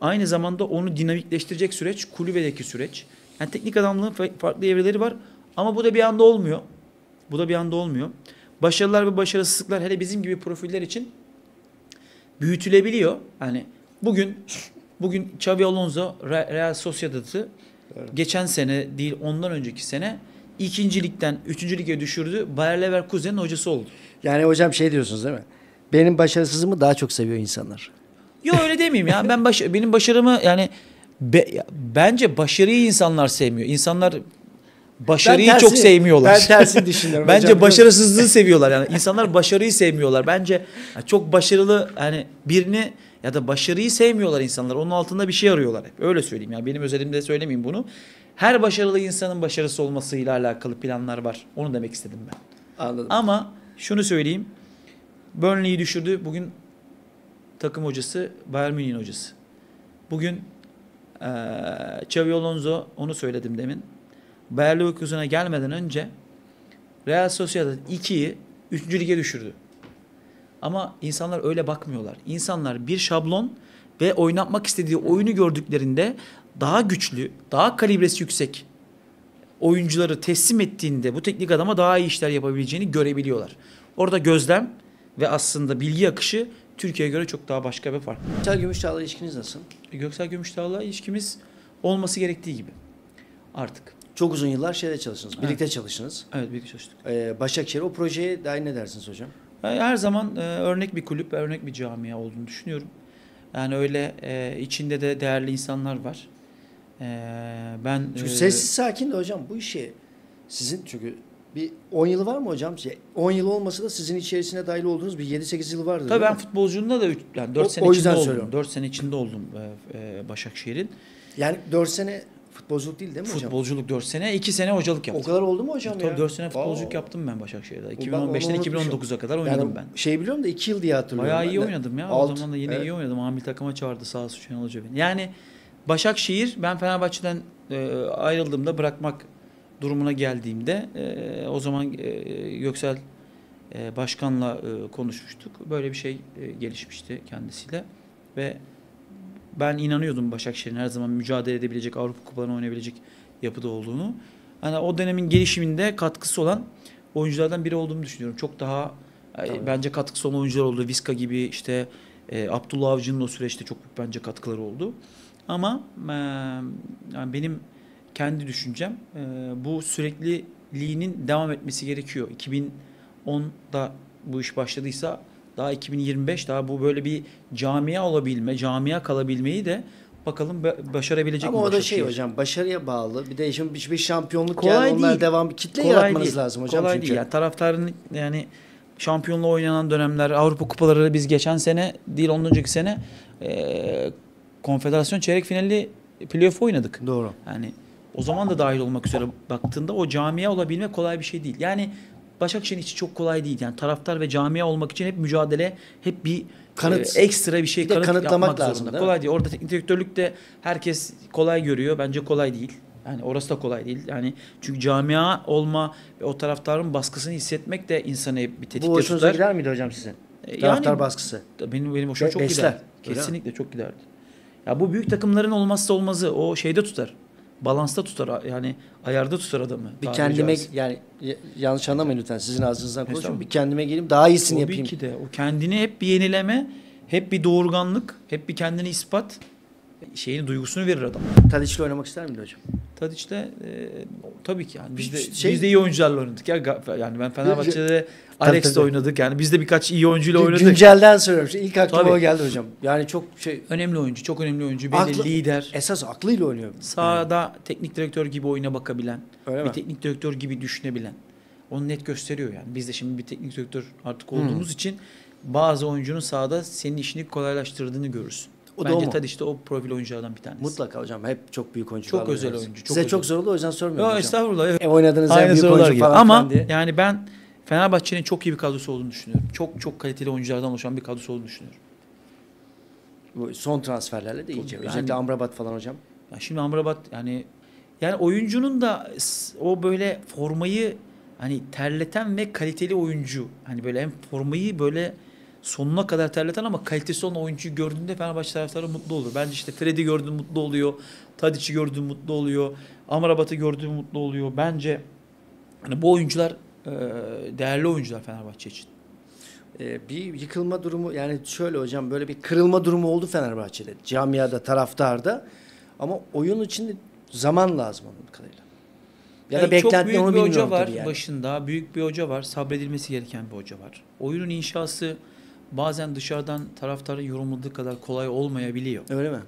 aynı zamanda onu dinamikleştirecek süreç kulübedeki süreç. Yani teknik adamlığın fa- farklı evreleri var ama bu da bir anda olmuyor. Bu da bir anda olmuyor. Başarılar ve başarısızlıklar hele bizim gibi profiller için büyütülebiliyor. Yani bugün bugün Xabi Alonso Re- Real Sociedad'ı Geçen sene değil ondan önceki sene ikinci ligden üçüncü lige düşürdü. Bayer Leverkusen'in hocası oldu. Yani hocam şey diyorsunuz değil mi? Benim başarısızlığımı daha çok seviyor insanlar. Yok öyle demeyeyim ya. Ben baş, benim başarımı yani be- bence başarıyı insanlar sevmiyor. İnsanlar başarıyı Ben çok tersi- sevmiyorlar. ben tersini düşünüyorum *laughs* Bence hocam. başarısızlığı seviyorlar yani. İnsanlar başarıyı sevmiyorlar. Bence çok başarılı hani birini ya da başarıyı sevmiyorlar insanlar. Onun altında bir şey arıyorlar hep. Öyle söyleyeyim yani. Benim özelimde söylemeyeyim bunu. Her başarılı insanın başarısı olmasıyla alakalı planlar var. Onu demek istedim ben. Anladım. Ama şunu söyleyeyim. Burnley'i düşürdü. Bugün takım hocası Bayern Münih'in hocası. Bugün Xavi Alonso onu söyledim demin. Bayer Leverkusen'a gelmeden önce Real Sociedad 2'yi 3. lige düşürdü. Ama insanlar öyle bakmıyorlar. İnsanlar bir şablon ve oynatmak istediği oyunu gördüklerinde daha güçlü, daha kalibresi yüksek oyuncuları teslim ettiğinde bu teknik adama daha iyi işler yapabileceğini görebiliyorlar. Orada gözlem ve aslında bilgi akışı Türkiye'ye göre çok daha başka ve farklı. Göksel Gümüşdağ'la ilişkiniz nasıl? Göksel Gümüşdağ'la ilişkimiz olması gerektiği gibi artık. Çok uzun yıllar şeyde çalıştınız. Evet. Birlikte çalıştınız. Evet birlikte çalıştık. Ee, Başakşehir o projeye dair ne dersiniz hocam? Her zaman e, örnek bir kulüp, örnek bir camia olduğunu düşünüyorum. Yani öyle e, içinde de değerli insanlar var. E, ben Çünkü sessiz sakin de hocam bu işi sizin çünkü bir 10 yılı var mı hocam? Şey, 10 yıl olmasa da sizin içerisine dahil olduğunuz bir 7-8 yıl vardı. Tabii ben futbolculuğunda da üç- yani 4 O- sene o içinde oldum. söylüyorum. 4 sene içinde oldum Başakşehir'in. Yani 4 sene futbolculuk değil değil mi hocam? Futbolculuk 4 sene, 2 sene hocalık O yaptım. kadar oldu mu hocam ya? Tabii 4 sene futbolculuk Aa. yaptım ben Başakşehir'de. onu 2015'ten unutmuşum. 2019'a kadar oynadım yani ben. Şey biliyorum da 2 yıl diye hatırlıyorum. Bayağı iyi oynadım ya. Alt, o zaman da yine evet. iyi oynadım. Amil takıma çağırdı sağ olsun Şenol Hoca beni. Yani Başakşehir ben Fenerbahçe'den e, ayrıldığımda bırakmak durumuna geldiğimde e, o zaman e, Göksel e, Başkan'la e, konuşmuştuk. Böyle bir şey e, gelişmişti kendisiyle ve ben inanıyordum Başakşehir'in her zaman mücadele edebilecek, Avrupa kupalarını oynayabilecek yapıda olduğunu. Hani o dönemin gelişiminde katkısı olan oyunculardan biri olduğumu düşünüyorum. Çok daha e, Tabii. bence katkısı olan oyuncular oldu. Viska gibi işte e, Abdullah Avcı'nın o süreçte çok bence katkıları oldu. Ama e, yani benim kendi düşüncem e, bu sürekliliğinin devam etmesi gerekiyor. 2010'da bu iş başladıysa daha 2025 daha bu böyle bir camia olabilme, camia kalabilmeyi de bakalım başarabilecek Ama mi o da şey hocam başarıya bağlı. Bir de şimdi bir, bir şampiyonluk Kolay yani onlar değil. devam kitle Kolay yaratmanız değil. lazım hocam Kolay çünkü. değil. Yani taraftarın yani şampiyonluğa oynanan dönemler, Avrupa kupaları biz geçen sene değil ondan önceki sene e, konfederasyon çeyrek finali playoff oynadık. Doğru. Yani o zaman da dahil olmak üzere baktığında o camia olabilmek kolay bir şey değil. Yani Başakşehir'in içi çok kolay değil. Yani taraftar ve camia olmak için hep mücadele, hep bir Kanıt. e, ekstra bir şey Bir kanıt kanıtlamak yapmak lazım, zorunda. değil kolay değil. Orada teknik direktörlük de herkes kolay görüyor. Bence kolay değil. Yani orası da kolay değil. Yani çünkü camia olma ve o taraftarın baskısını hissetmek de insanı bir tetikte Bu hoşunuza tutar. gider miydi hocam sizin? E, Taraftar yani- baskısı. Benim benim hoşuma Be- çok besler, gider. Kesinlikle çok giderdi. Ya bu büyük takımların olmazsa olmazı o şeyde tutar. Balansta tutar yani ayarda tutar adamı. Bir kendime caizse. yani yanlış anlamayın lütfen sizin ağzınızdan konuşuyorum. Bir kendime geleyim daha iyisini Tabii yapayım. ki de o kendini hep bir yenileme, hep bir doğurganlık, hep bir kendini ispat şeyini duygusunu verir adam. Tadiç'le oynamak ister miydi hocam? Tadiç'le e, tabii ki yani biz de, Bir şey- biz de iyi oyuncularla oynadık ya. Yani ben Fenerbahçe'de Alex'le oynadık. Yani biz de birkaç iyi oyuncuyla oynadık. Güncelden soruyorum. Şimdi İlk aklıma Tabii. geldi hocam. Yani çok şey Önemli oyuncu, çok önemli oyuncu. Belli Aklı- lider. esas aklıyla oynuyor. Sahada teknik direktör gibi oyuna bakabilen, Öyle bir mi? teknik direktör gibi düşünebilen. Onu net gösteriyor yani. Biz de şimdi bir teknik direktör artık Hmm. olduğumuz için bazı oyuncunun sahada senin işini kolaylaştırdığını görürsün. O da o Bence mu? Tadiç de o profil oyunculardan bir tanesi. Mutlaka hocam. Hep çok büyük oyuncu. Çok özel oyuncu, çok Size özel. çok zor oldu o yüzden sormuyorum Yok hocam. estağfurullah. evet. E, oynadığınız en büyük oyuncu gibi. falan Ama diye. yani ben Fenerbahçe'nin çok iyi bir kadrosu olduğunu düşünüyorum. Çok çok kaliteli oyunculardan oluşan bir kadrosu olduğunu düşünüyorum. Bu son transferlerle de iyice. Yani- Özellikle Amrabat falan hocam. Ya şimdi Amrabat yani yani oyuncunun da o böyle formayı hani terleten ve kaliteli oyuncu. Hani böyle hem formayı böyle sonuna kadar terleten ama kalitesi olan oyuncuyu gördüğünde Fenerbahçe taraftarı mutlu olur. Bence işte Fred'i gördüğüm mutlu oluyor. Tadic'i gördüğüm mutlu oluyor. Amrabat'ı gördüğüm mutlu oluyor. Bence hani bu oyuncular e, değerli oyuncular Fenerbahçe için. Ee, bir yıkılma durumu yani şöyle hocam böyle bir kırılma durumu oldu Fenerbahçe'de. Camiada, taraftarda. Ama oyun içinde Zaman lazım onun kadarıyla. Ya da Yani çok beklenti büyük onu bir hoca var yani. başında. Büyük bir hoca var. Sabredilmesi gereken bir hoca var. Oyunun inşası bazen dışarıdan taraftarın yorumladığı kadar kolay olmayabiliyor. Öyle mi?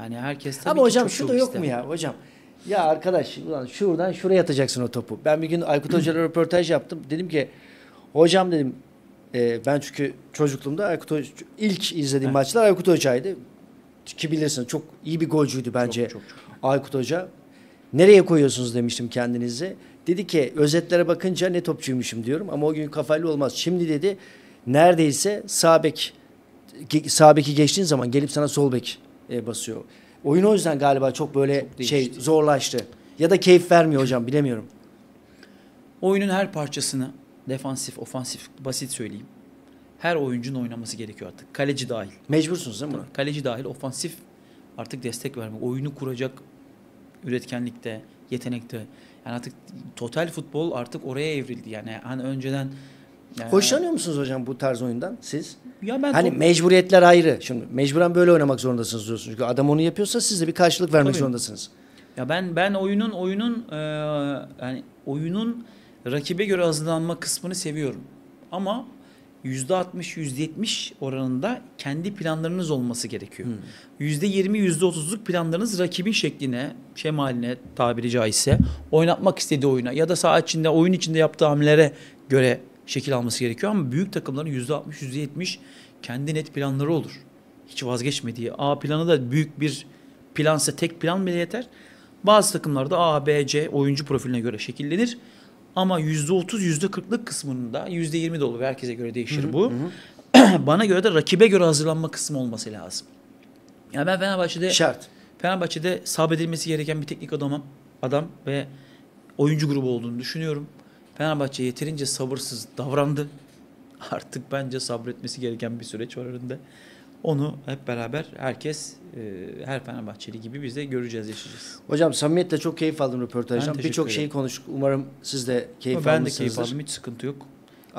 Yani herkes tabii Ama ki hocam çok şu çok da yok ister. mu ya hocam? Ya arkadaş ulan şuradan şuraya atacaksın o topu. Ben bir gün Aykut *clears throat* Hoca'yla röportaj yaptım. Dedim ki hocam dedim e, ben çünkü çocukluğumda Aykut Hoca, ilk izlediğim Evet. maçlar Aykut Hoca'ydı. Ki bilirsiniz çok iyi bir golcüydü bence Çok, çok, çok. Aykut Hoca. Nereye koyuyorsunuz demiştim kendinizi. Dedi ki özetlere bakınca ne topçuymuşum diyorum ama o gün kafayla olmaz. Şimdi dedi neredeyse sağ bek sağ beki geçtiğin zaman gelip sana sol bek e, basıyor. Oyun o yüzden galiba çok böyle Çok şey zorlaştı. Ya da keyif vermiyor hocam bilemiyorum. Oyunun her parçasını defansif, ofansif, basit söyleyeyim. Her oyuncunun oynaması gerekiyor artık. Kaleci dahil. Mecbursunuz değil mi? buna? Kaleci dahil ofansif artık destek vermek. Oyunu kuracak üretkenlikte, yetenekte. Yani artık total futbol artık oraya evrildi. Yani hani önceden yani- Hoşlanıyor musunuz hocam bu tarz oyundan siz? Ya ben Hani top- mecburiyetler ayrı. Şimdi mecburen böyle oynamak zorundasınız diyorsunuz. Çünkü adam onu yapıyorsa siz de bir karşılık vermek Tabii. zorundasınız. Ya ben ben oyunun oyunun eee, yani oyunun rakibe göre hazırlanma kısmını seviyorum. Ama %60 %70 oranında kendi planlarınız olması gerekiyor. %20 %30'luk planlarınız rakibin şekline, şemaline tabiri caizse oynatmak istediği oyuna ya da saha içinde oyun içinde yaptığı hamlelere göre şekil alması gerekiyor ama büyük takımların %60 %70 kendi net planları olur. Hiç vazgeçmediği. A planı da büyük bir plansa tek plan bile yeter. Bazı takımlarda A, B, C oyuncu profiline göre şekillenir. Ama %30, %40'lık kısmında %20 de olur. Herkese göre değişir bu. *clears throat* Bana göre de rakibe göre hazırlanma kısmı olması lazım. Yani ben Fenerbahçe'de Şart. Fenerbahçe'de sabredilmesi gereken bir teknik adamım, adam ve oyuncu grubu olduğunu düşünüyorum. Fenerbahçe yeterince sabırsız davrandı. *laughs* Artık bence sabretmesi gereken bir süreç var önünde. Onu hep beraber herkes e, her Fenerbahçeli gibi biz de göreceğiz, yaşayacağız. Hocam samimiyetle çok keyif aldım Ben röportajdan. Birçok şeyi konuştuk. Umarım siz de keyif Ama ben de almışsınızdır. keyif aldım, hiç sıkıntı yok.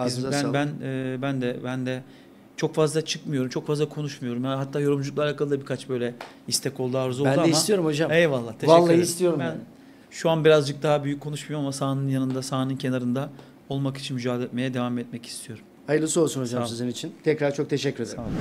Biz- ben sağlık. ben e, ben de ben de çok fazla çıkmıyorum, çok fazla konuşmuyorum. Yani hatta yorumculukla alakalı da birkaç böyle istek oldu, arzu Ben oldu de ama istiyorum hocam. Eyvallah. Teşekkür Vallahi ederim. istiyorum Ben ben. Şu an birazcık daha büyük konuşmuyorum ama sahanın yanında, sahanın kenarında olmak için mücadele etmeye devam etmek istiyorum. Hayırlısı olsun hocam sizin için. Tekrar çok teşekkür ederim. Sağ olun.